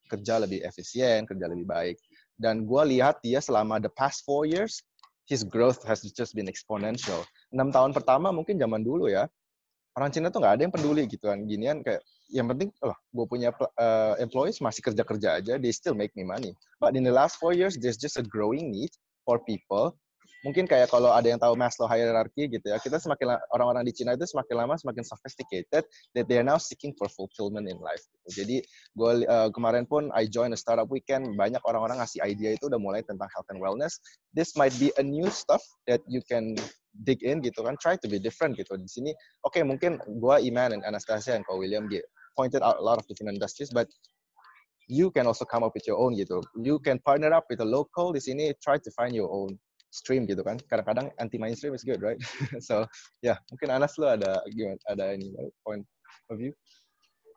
kerja lebih efisien, kerja lebih baik. Dan gue lihat dia selama the past four years, his growth has just been exponential. Enam tahun pertama mungkin zaman dulu ya, orang Cina tuh nggak ada yang peduli gitu kan. Ginian kayak yang penting, oh, gue punya uh, employees masih kerja-kerja aja, they still make me money. But in the last four years, there's just a growing need for people mungkin kayak kalau ada yang tahu Maslow hierarchy gitu ya, kita semakin orang-orang di Cina itu semakin lama semakin sophisticated that they are now seeking for fulfillment in life. Gitu. Jadi gue uh, kemarin pun I join a startup weekend, banyak orang-orang ngasih idea itu udah mulai tentang health and wellness. This might be a new stuff that you can dig in gitu kan, try to be different gitu. Di sini, oke okay, mungkin gue Iman dan Anastasia and Ko William pointed out a lot of different industries, but you can also come up with your own gitu. You can partner up with a local di sini, try to find your own stream gitu kan. Kadang-kadang anti mainstream is good, right? [laughs] so ya yeah, mungkin Anas lo ada gimana? Ada ini point of view?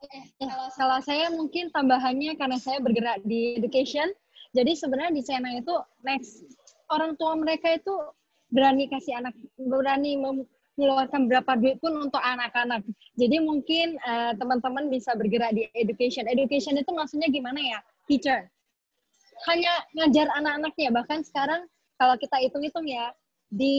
Eh, kalau salah saya mungkin tambahannya karena saya bergerak di education, jadi sebenarnya di China itu next orang tua mereka itu berani kasih anak berani mengeluarkan berapa duit pun untuk anak-anak. Jadi mungkin uh, teman-teman bisa bergerak di education. Education itu maksudnya gimana ya? Teacher. Hanya ngajar anak-anaknya. Bahkan sekarang kalau kita hitung-hitung ya, di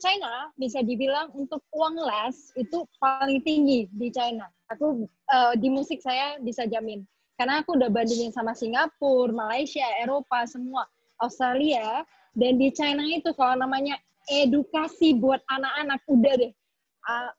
China bisa dibilang untuk uang les itu paling tinggi di China. Aku uh, di musik saya bisa jamin. Karena aku udah bandingin sama Singapura, Malaysia, Eropa, semua, Australia, dan di China itu kalau namanya edukasi buat anak-anak udah deh. Uh,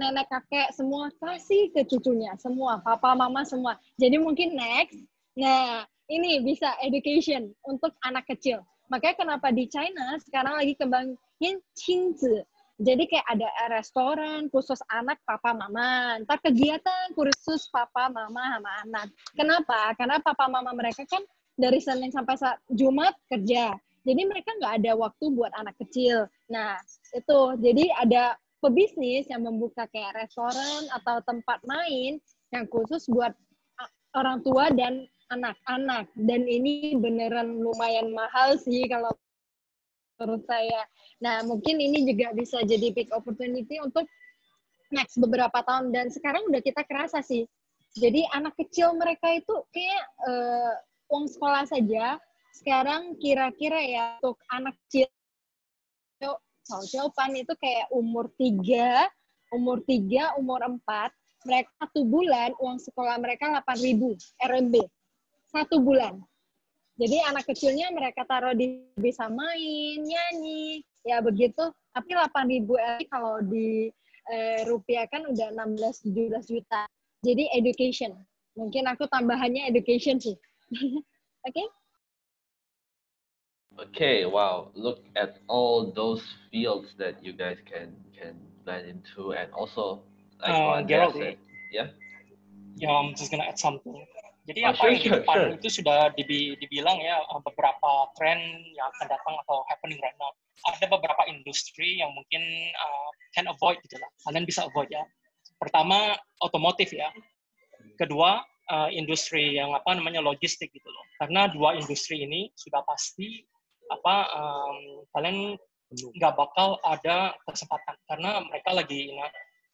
nenek kakek semua kasih ke cucunya semua. Papa mama semua. Jadi mungkin next nah ini bisa education untuk anak kecil makanya kenapa di China sekarang lagi kembangin cinzi jadi kayak ada restoran khusus anak papa mama. Ntar kegiatan khusus papa mama sama anak. Kenapa? Karena papa mama mereka kan dari Senin sampai Jumat kerja. Jadi mereka nggak ada waktu buat anak kecil. Nah, itu. Jadi ada pebisnis yang membuka kayak restoran atau tempat main yang khusus buat orang tua dan anak-anak. Dan ini beneran lumayan mahal sih kalau menurut saya. Nah, mungkin ini juga bisa jadi big opportunity untuk next beberapa tahun. Dan sekarang udah kita kerasa sih. Jadi anak kecil mereka itu kayak uh, uang sekolah saja sekarang kira-kira ya untuk anak kecil jawaban itu kayak umur tiga, umur tiga, umur empat, mereka satu bulan uang sekolah mereka 8.000 RMB satu bulan. Jadi anak kecilnya mereka taruh di bisa main, nyanyi, ya begitu. Tapi 8.000 RMB kalau di eh, rupiah kan udah 16-17 juta. Jadi education. Mungkin aku tambahannya education sih. [laughs] Oke? okay? Okay, wow. Look at all those fields that you guys can can blend into and also like uh, Gerald, said. Yeah. Yeah, I'm just gonna add something. Jadi oh, apa sure, yang di depan sure. itu sudah dibi dibilang ya uh, beberapa tren yang akan datang atau happening right now. Ada beberapa industri yang mungkin uh, can avoid gitu lah. Kalian bisa avoid ya. Pertama otomotif ya. Kedua uh, industri yang apa namanya logistik gitu loh. Karena dua industri ini sudah pasti apa um, kalian nggak bakal ada kesempatan karena mereka lagi you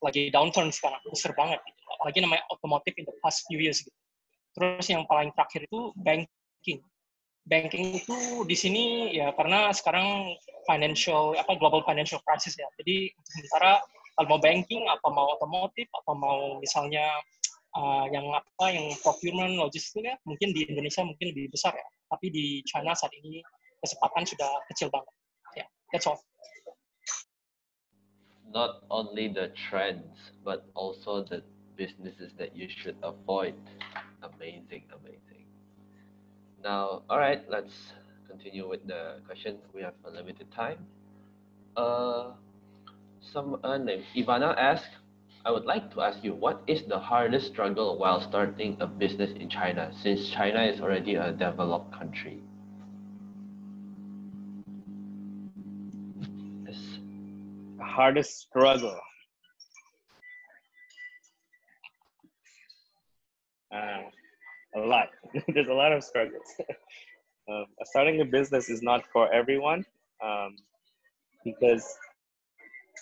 lagi downturn sekarang besar banget gitu. apalagi namanya otomotif in the past few years gitu. Terus yang paling terakhir itu banking. Banking itu di sini ya karena sekarang financial apa global financial crisis ya. Jadi sementara kalau mau banking, apa mau otomotif, apa mau misalnya uh, yang apa yang procurement logistik ya mungkin di Indonesia mungkin lebih besar ya. Tapi di China saat ini kesempatan sudah kecil banget. Ya, yeah, that's all. Not only the trends, but also the businesses that you should avoid. Amazing, amazing. Now, all right, let's continue with the question. We have a limited time. Uh, some uh, name Ivana asked, I would like to ask you, what is the hardest struggle while starting a business in China, since China is already a developed country? Yes. The hardest struggle. Uh, a lot. [laughs] There's a lot of struggles. [laughs] um, starting a business is not for everyone um, because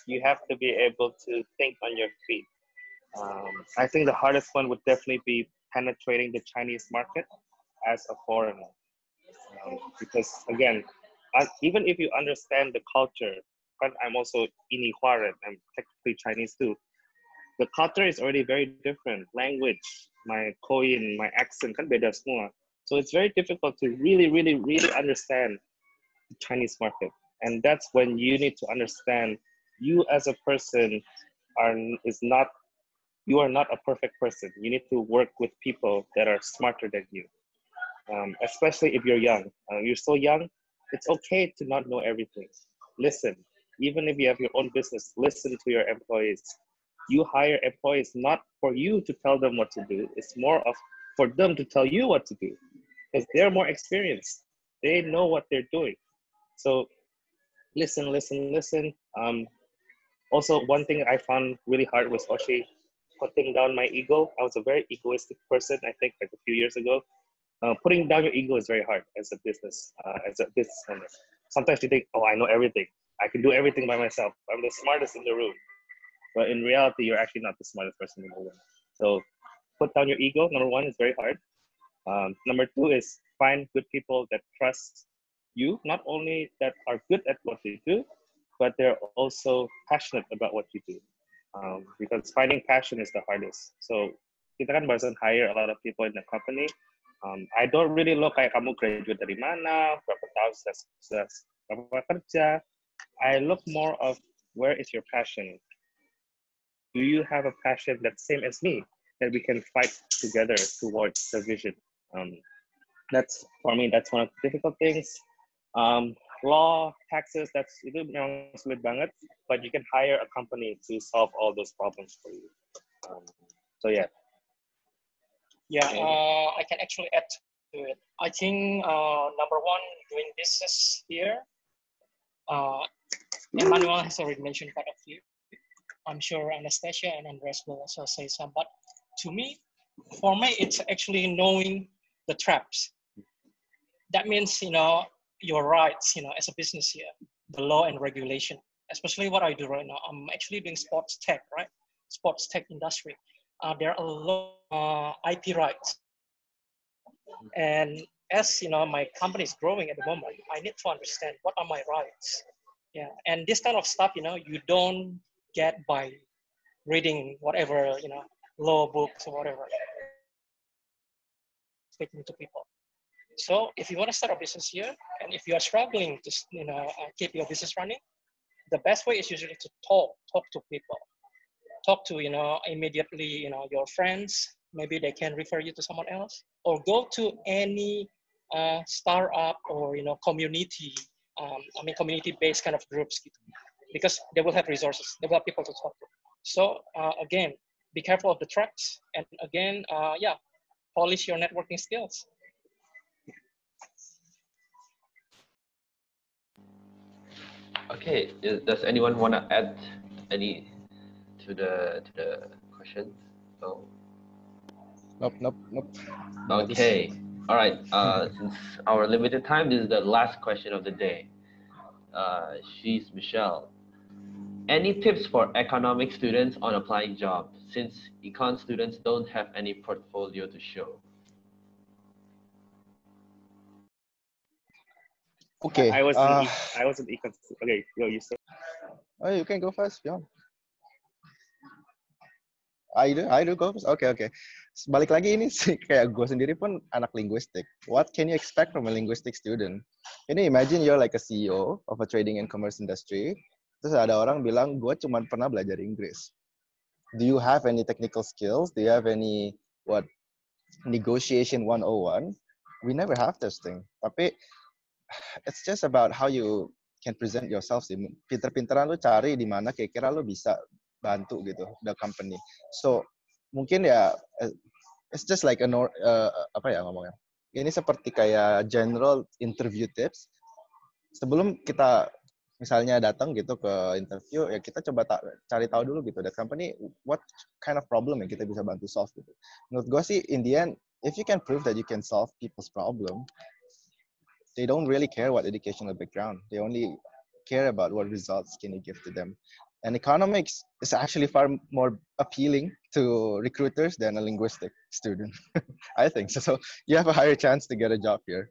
you have to be able to think on your feet. Um, I think the hardest one would definitely be penetrating the Chinese market as a foreigner. Um, because again, even if you understand the culture, but I'm also Ini Huaran, I'm technically Chinese too. The culture is already very different. Language, my koin, my accent kan beda semua. So it's very difficult to really, really, really understand the Chinese market. And that's when you need to understand you as a person are is not you are not a perfect person. You need to work with people that are smarter than you. Um, especially if you're young. Uh, you're so young, it's okay to not know everything. Listen, even if you have your own business, listen to your employees. You hire employees not for you to tell them what to do, it's more of for them to tell you what to do because they're more experienced. They know what they're doing. So listen, listen, listen. Um, also, one thing I found really hard was actually putting down my ego. I was a very egoistic person, I think, like a few years ago. Uh, putting down your ego is very hard as a business, uh, as a business owner. Sometimes you think, oh, I know everything. I can do everything by myself. I'm the smartest in the room. But in reality, you're actually not the smartest person in the world. So put down your ego. Number one is very hard. Um, number two is find good people that trust you, not only that are good at what they do, but they're also passionate about what you do. Um, because finding passion is the hardest. So kita kan barusan hire a lot of people in the company. Um, I don't really look kayak kamu graduate dari mana, berapa tahun sudah, sudah berapa kerja. I look more of where is your passion? Do you have a passion that's same as me that we can fight together towards the vision? Um, that's for me. That's one of the difficult things. Um, law, taxes, that's itu memang sulit banget, but you can hire a company to solve all those problems for you. Um, so yeah. Yeah, uh, I can actually add to it. I think uh, number one, doing business here, uh, Emmanuel has already mentioned quite a few. I'm sure Anastasia and Andres will also say some, but to me, for me, it's actually knowing the traps. That means, you know, your rights, you know, as a business here, the law and regulation, especially what I do right now. I'm actually doing sports tech, right? Sports tech industry. Uh, there are a lot of uh, IP rights. And as you know, my company is growing at the moment, I need to understand what are my rights. Yeah, and this kind of stuff, you know, you don't get by reading whatever, you know, law books or whatever. Speaking to people. So if you want to start a business here, and if you are struggling to you know uh, keep your business running, the best way is usually to talk, talk to people, talk to you know immediately you know your friends. Maybe they can refer you to someone else, or go to any uh, startup or you know community. Um, I mean community-based kind of groups, because they will have resources. They will have people to talk to. So uh, again, be careful of the traps, and again, uh, yeah, polish your networking skills. Okay, does anyone want to add any to the to the question? So. Nope, nope, nope. Okay, all right. Uh, since our limited time, this is the last question of the day. Uh, she's Michelle. Any tips for economic students on applying jobs since econ students don't have any portfolio to show? Okay. I was uh, I was an econ. Okay, yo, you. Oh, you can go first, yeah I do, I do go first. Okay, okay. Balik lagi ini sih [laughs] kayak gue sendiri pun anak linguistik. What can you expect from a linguistic student? Ini imagine you're like a CEO of a trading and commerce industry Terus ada orang bilang, gue cuma pernah belajar Inggris. Do you have any technical skills? Do you have any what negotiation 101? We never have this thing. Tapi it's just about how you can present yourself sih. Pinter-pinteran lu cari di mana kira-kira lu bisa bantu gitu the company. So mungkin ya eh, it's just like a uh, apa ya ngomongnya. Ini seperti kayak general interview tips. Sebelum kita misalnya datang gitu ke interview ya kita coba ta- cari tahu dulu gitu the company what kind of problem yang kita bisa bantu solve gitu. Menurut gue sih in the end if you can prove that you can solve people's problem they don't really care what educational background. They only care about what results can you give to them. And economics is actually far more appealing to recruiters than a linguistic student. [laughs] I think so. So you have a higher chance to get a job here.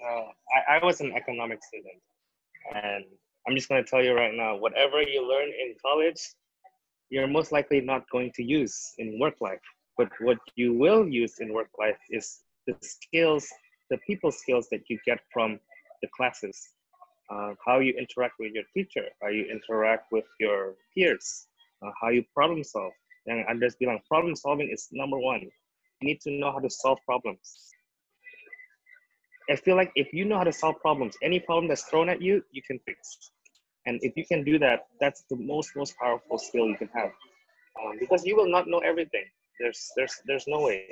Uh, I, I was an economics student, and I'm just going to tell you right now whatever you learn in college, you're most likely not going to use in work life. But what you will use in work life is the skills, the people skills that you get from the classes. Uh, how you interact with your teacher, how you interact with your peers, uh, how you problem solve. Yang Andres bilang, problem solving is number one. You need to know how to solve problems. I feel like if you know how to solve problems, any problem that's thrown at you, you can fix. And if you can do that, that's the most most powerful skill you can have, um, because you will not know everything. There's there's there's no way.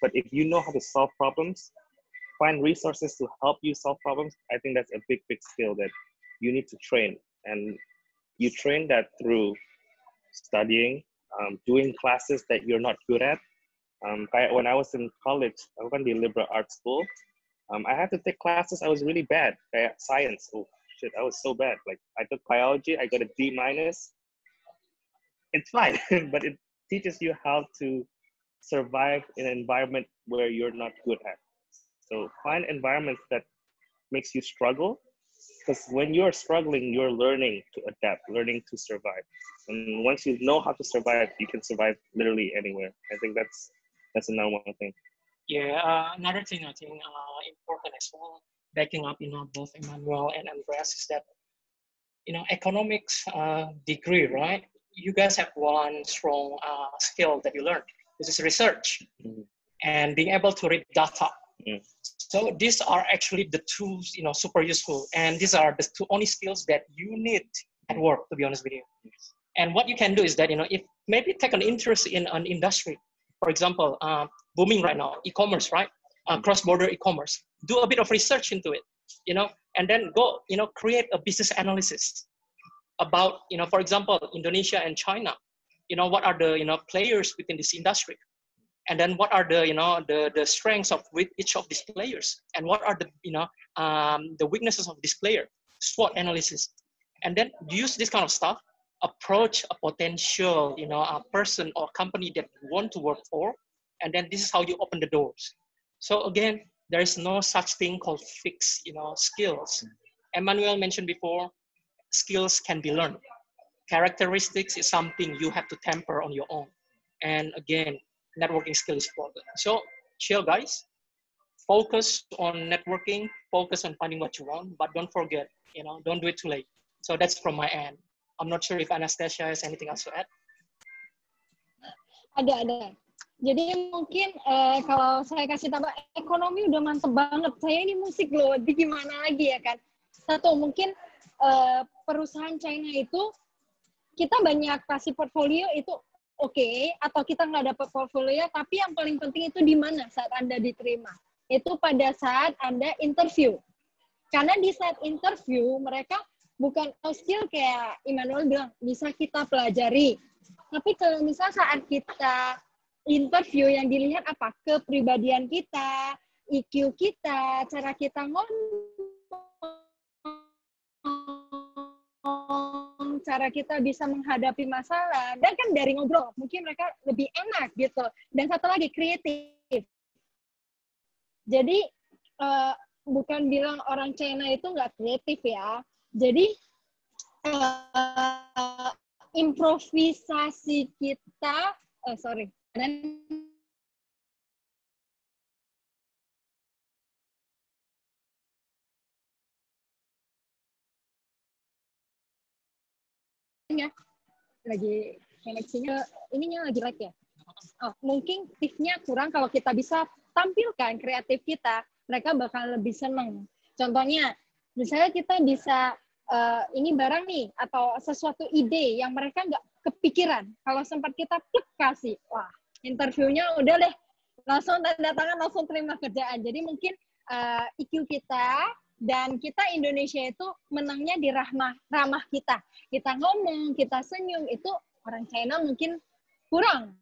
But if you know how to solve problems, find resources to help you solve problems. I think that's a big big skill that you need to train, and you train that through studying, um, doing classes that you're not good at. Um, when I was in college, I went to liberal arts school. Um, I had to take classes I was really bad. Science. Oh shit, I was so bad. Like I took biology, I got a D minus. It's fine, [laughs] but it teaches you how to survive in an environment where you're not good at. So find environments that makes you struggle because when you're struggling, you're learning to adapt, learning to survive. And once you know how to survive, you can survive literally anywhere. I think that's that's another one thing. Yeah, uh, another thing I think uh, important as well, backing up, you know, both Emmanuel and Andreas is that, you know, economics uh, degree, right? You guys have one strong uh, skill that you learned, which is research Mhm. and being able to read data. Mm. So these are actually the tools, you know, super useful, and these are the two only skills that you need at work. To be honest with you, and what you can do is that you know, if maybe take an interest in an industry, for example, uh, booming right now, e-commerce, right? Uh, cross-border e-commerce. Do a bit of research into it, you know, and then go, you know, create a business analysis about, you know, for example, Indonesia and China. You know, what are the, you know, players within this industry? And then what are the, you know, the, the strengths of with each of these players? And what are the, you know, um, the weaknesses of this player? SWOT analysis. And then use this kind of stuff approach a potential you know a person or company that you want to work for and then this is how you open the doors. So again there is no such thing called fixed you know skills. Emmanuel mentioned before skills can be learned. Characteristics is something you have to temper on your own. And again networking skill is important. So chill guys. Focus on networking focus on finding what you want but don't forget you know don't do it too late. So that's from my end. I'm not sure if Anastasia has anything else to add. Ada, ada. Jadi mungkin eh, kalau saya kasih tambah ekonomi udah mantep banget. Saya ini musik loh, di gimana lagi ya kan? Satu mungkin eh, perusahaan China itu kita banyak kasih portfolio itu oke, atau kita nggak dapat portfolio, tapi yang paling penting itu di mana saat anda diterima. Itu pada saat anda interview. Karena di saat interview mereka bukan oh, skill kayak Immanuel bilang bisa kita pelajari. Tapi kalau misal saat kita interview yang dilihat apa? Kepribadian kita, IQ kita, cara kita ngomong, cara kita bisa menghadapi masalah dan kan dari ngobrol mungkin mereka lebih enak gitu. Dan satu lagi kreatif. Jadi uh, bukan bilang orang China itu nggak kreatif ya. Jadi uh, improvisasi kita uh, sorry ya lagi koneksinya ininya lagi like ya? Oh, mungkin tipsnya kurang kalau kita bisa tampilkan kreatif kita mereka bakal lebih seneng. Contohnya misalnya kita bisa uh, ini barang nih atau sesuatu ide yang mereka nggak kepikiran. Kalau sempat kita plek kasih wah interviewnya udah deh langsung tanda tangan langsung terima kerjaan jadi mungkin uh, eh, IQ kita dan kita Indonesia itu menangnya di rahmah ramah kita. Kita ngomong, kita senyum itu orang China mungkin kurang.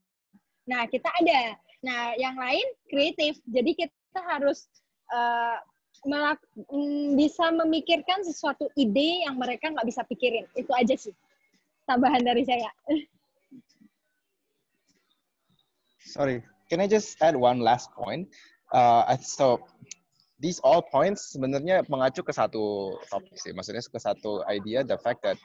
Nah, kita ada. Nah, yang lain kreatif. Jadi kita harus uh, melak mm, bisa memikirkan sesuatu ide yang mereka nggak bisa pikirin. Itu aja sih tambahan dari saya. [laughs] Sorry, can I just add one last point? Uh, so these all points sebenarnya mengacu ke satu topik sih. Maksudnya ke satu idea, the fact that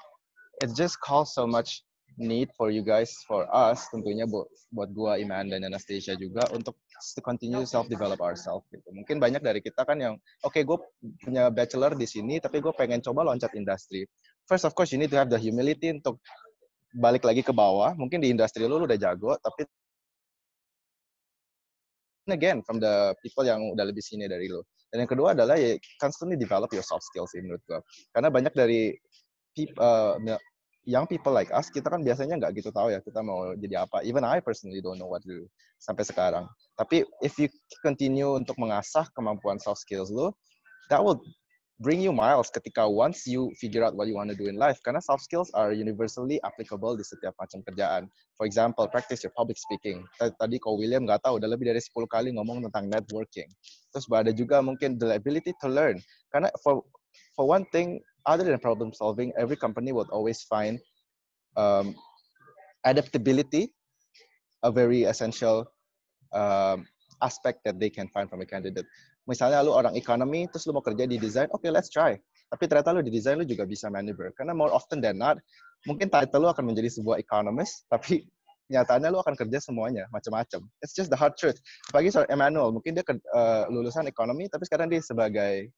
it just calls so much need for you guys, for us, tentunya buat, buat gua, Iman, dan Anastasia juga untuk to continue self-develop ourselves gitu. Mungkin banyak dari kita kan yang, oke okay, gue punya bachelor di sini, tapi gue pengen coba loncat industri. First, of course, you need to have the humility untuk balik lagi ke bawah. Mungkin di industri lu, lu udah jago, tapi again, from the people yang udah lebih sini dari lu. Dan yang kedua adalah ya constantly develop your soft skills sih menurut gue. Karena banyak dari people, uh, young people like us, kita kan biasanya nggak gitu tahu ya kita mau jadi apa. Even I personally don't know what to do sampai sekarang. Tapi if you continue untuk mengasah kemampuan soft skills lo, that will bring you miles ketika once you figure out what you want to do in life. Karena soft skills are universally applicable di setiap macam kerjaan. For example, practice your public speaking. Tadi kau William nggak tahu, udah lebih dari 10 kali ngomong tentang networking. Terus ada juga mungkin the ability to learn. Karena for for one thing, other than problem solving, every company will always find um, adaptability a very essential um, aspect that they can find from a candidate misalnya lu orang economy terus lu mau kerja di design oke okay, let's try. Tapi ternyata lu di design lu juga bisa maneuver. Karena more often than not mungkin title lu akan menjadi sebuah economist [laughs] tapi nyatanya lu akan kerja semuanya macam-macam. It's just the hard truth. Apalagi soal Emmanuel mungkin dia uh, lulusan ekonomi tapi sekarang dia sebagai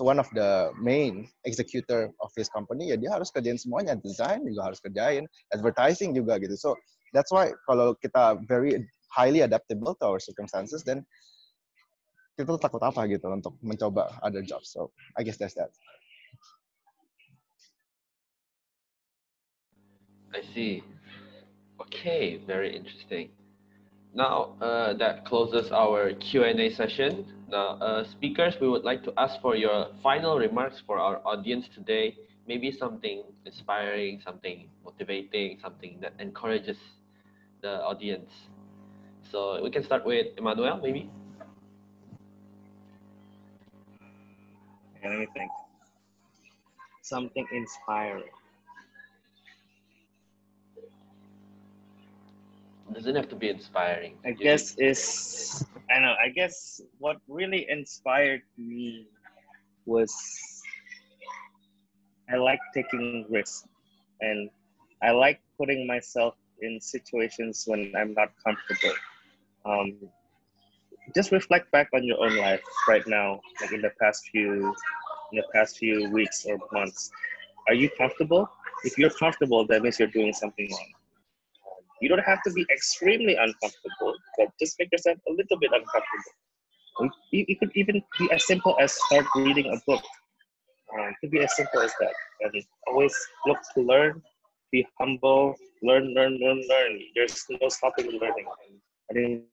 one of the main executor of his company ya dia harus kerjain semuanya. Design juga harus kerjain advertising juga gitu. So that's why kalau kita very highly adaptable to our circumstances then kita tuh takut apa gitu untuk mencoba other jobs. So I guess that's that. I see. Okay, very interesting. Now uh, that closes our Q&A session. Now, uh, speakers, we would like to ask for your final remarks for our audience today. Maybe something inspiring, something motivating, something that encourages the audience. So we can start with Emmanuel, maybe. Let me think. Something inspiring. Doesn't have to be inspiring. I guess is I know. I guess what really inspired me was I like taking risks, and I like putting myself in situations when I'm not comfortable. Um, just reflect back on your own life right now, like in the past few in the past few weeks or months. Are you comfortable? If you're comfortable, that means you're doing something wrong. You don't have to be extremely uncomfortable, but just make yourself a little bit uncomfortable. It could even be as simple as start reading a book. Um, it could be as simple as that. And always look to learn, be humble, learn, learn, learn, learn. There's no stopping learning. I think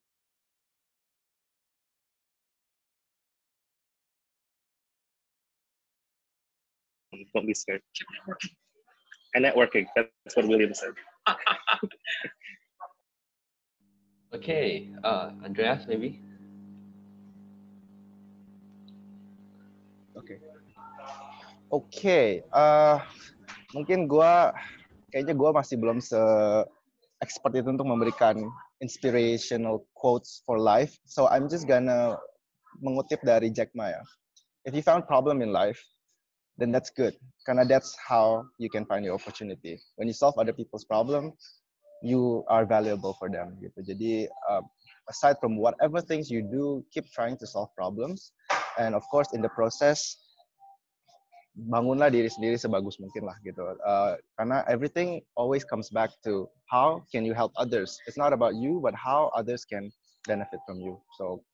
Don't be scared. And networking. That's what William said. [laughs] okay, uh, Andreas, maybe. Oke. Okay. Oke. Okay. Uh, mungkin gue kayaknya gue masih belum se expert itu untuk memberikan inspirational quotes for life. So I'm just gonna mengutip dari Jack Ma ya. If you found problem in life, then that's good. Karena that's how you can find your opportunity. When you solve other people's problem, you are valuable for them gitu. Jadi uh, aside from whatever things you do, keep trying to solve problems. And of course in the process, bangunlah diri sendiri sebagus mungkin lah gitu. Uh, karena everything always comes back to how can you help others. It's not about you, but how others can benefit from you. So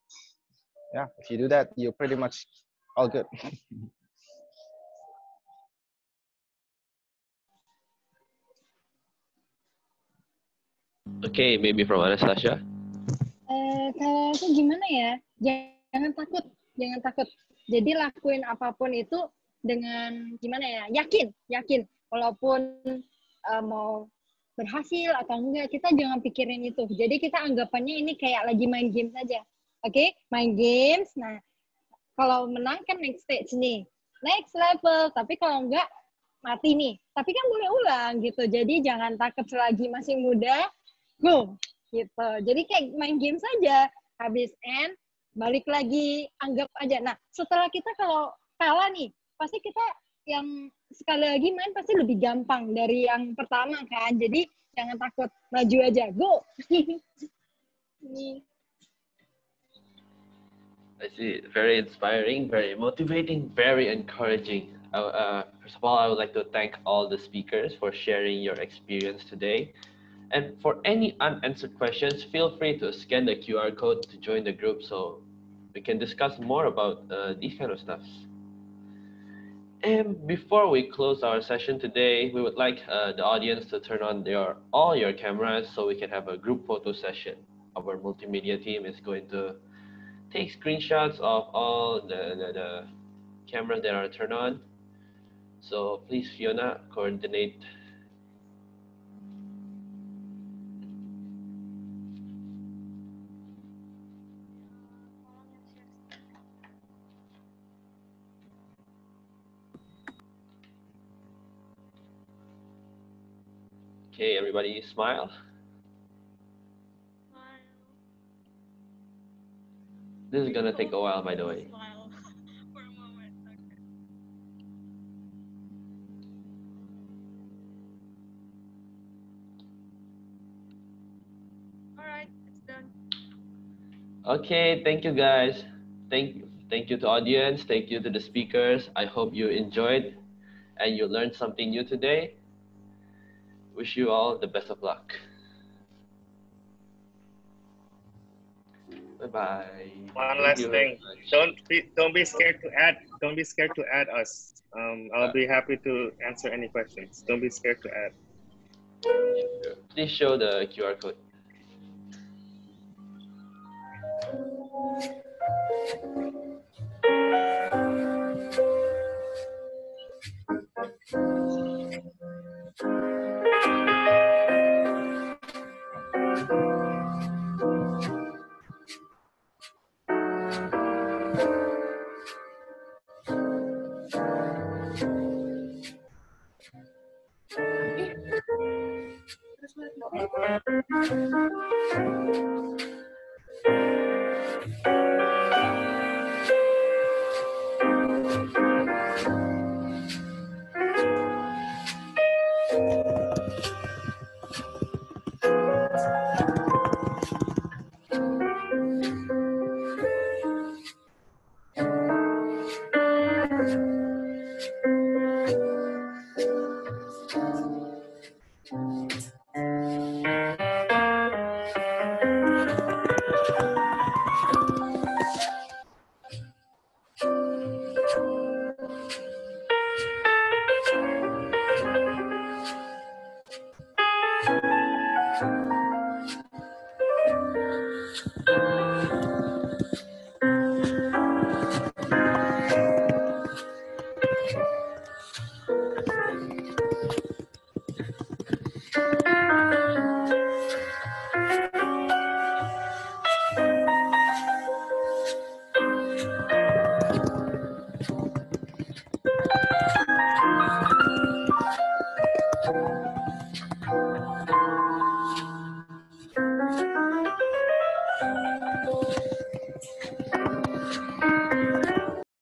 yeah, if you do that, you're pretty much all good. [laughs] Okay, maybe from Anastasia. Eh, kalau aku gimana ya? Jangan takut, jangan takut. Jadi lakuin apa pun itu dengan gimana ya? Yakin, yakin. Walaupun uh, mau berhasil atau enggak, kita jangan pikirin itu. Jadi kita anggapannya ini kayak lagi main game saja. Oke, okay? main games. Nah, kalau menang kan next stage nih, next level. Tapi kalau enggak, mati nih. Tapi kan boleh ulang gitu. Jadi jangan takut selagi masih muda, go gitu. Jadi kayak main game saja. Habis end, balik lagi, anggap aja. Nah, setelah kita kalau kalah nih, pasti kita yang sekali lagi main pasti lebih gampang dari yang pertama kan. Jadi jangan takut, maju aja, go. [laughs] I see. Very inspiring, very motivating, very encouraging. Uh, uh, first of all, I would like to thank all the speakers for sharing your experience today. And for any unanswered questions, feel free to scan the QR code to join the group so we can discuss more about uh, these kind of stuff. And before we close our session today, we would like uh, the audience to turn on their all your cameras so we can have a group photo session. Our multimedia team is going to take screenshots of all the, the, the cameras that are turned on. So please, Fiona, coordinate Okay, everybody smile. This is gonna take a while, by the way. Smile [laughs] for a moment. Okay. All right, it's done. Okay, thank you guys. Thank thank you to audience, thank you to the speakers. I hope you enjoyed and you learned something new today. Wish you all the best of luck. Bye bye. One last thing. Don't be don't be scared to add. Don't be scared to add us. Um, I'll be happy to answer any questions. Don't be scared to add. Please show the QR code. Terus balik. Thank you.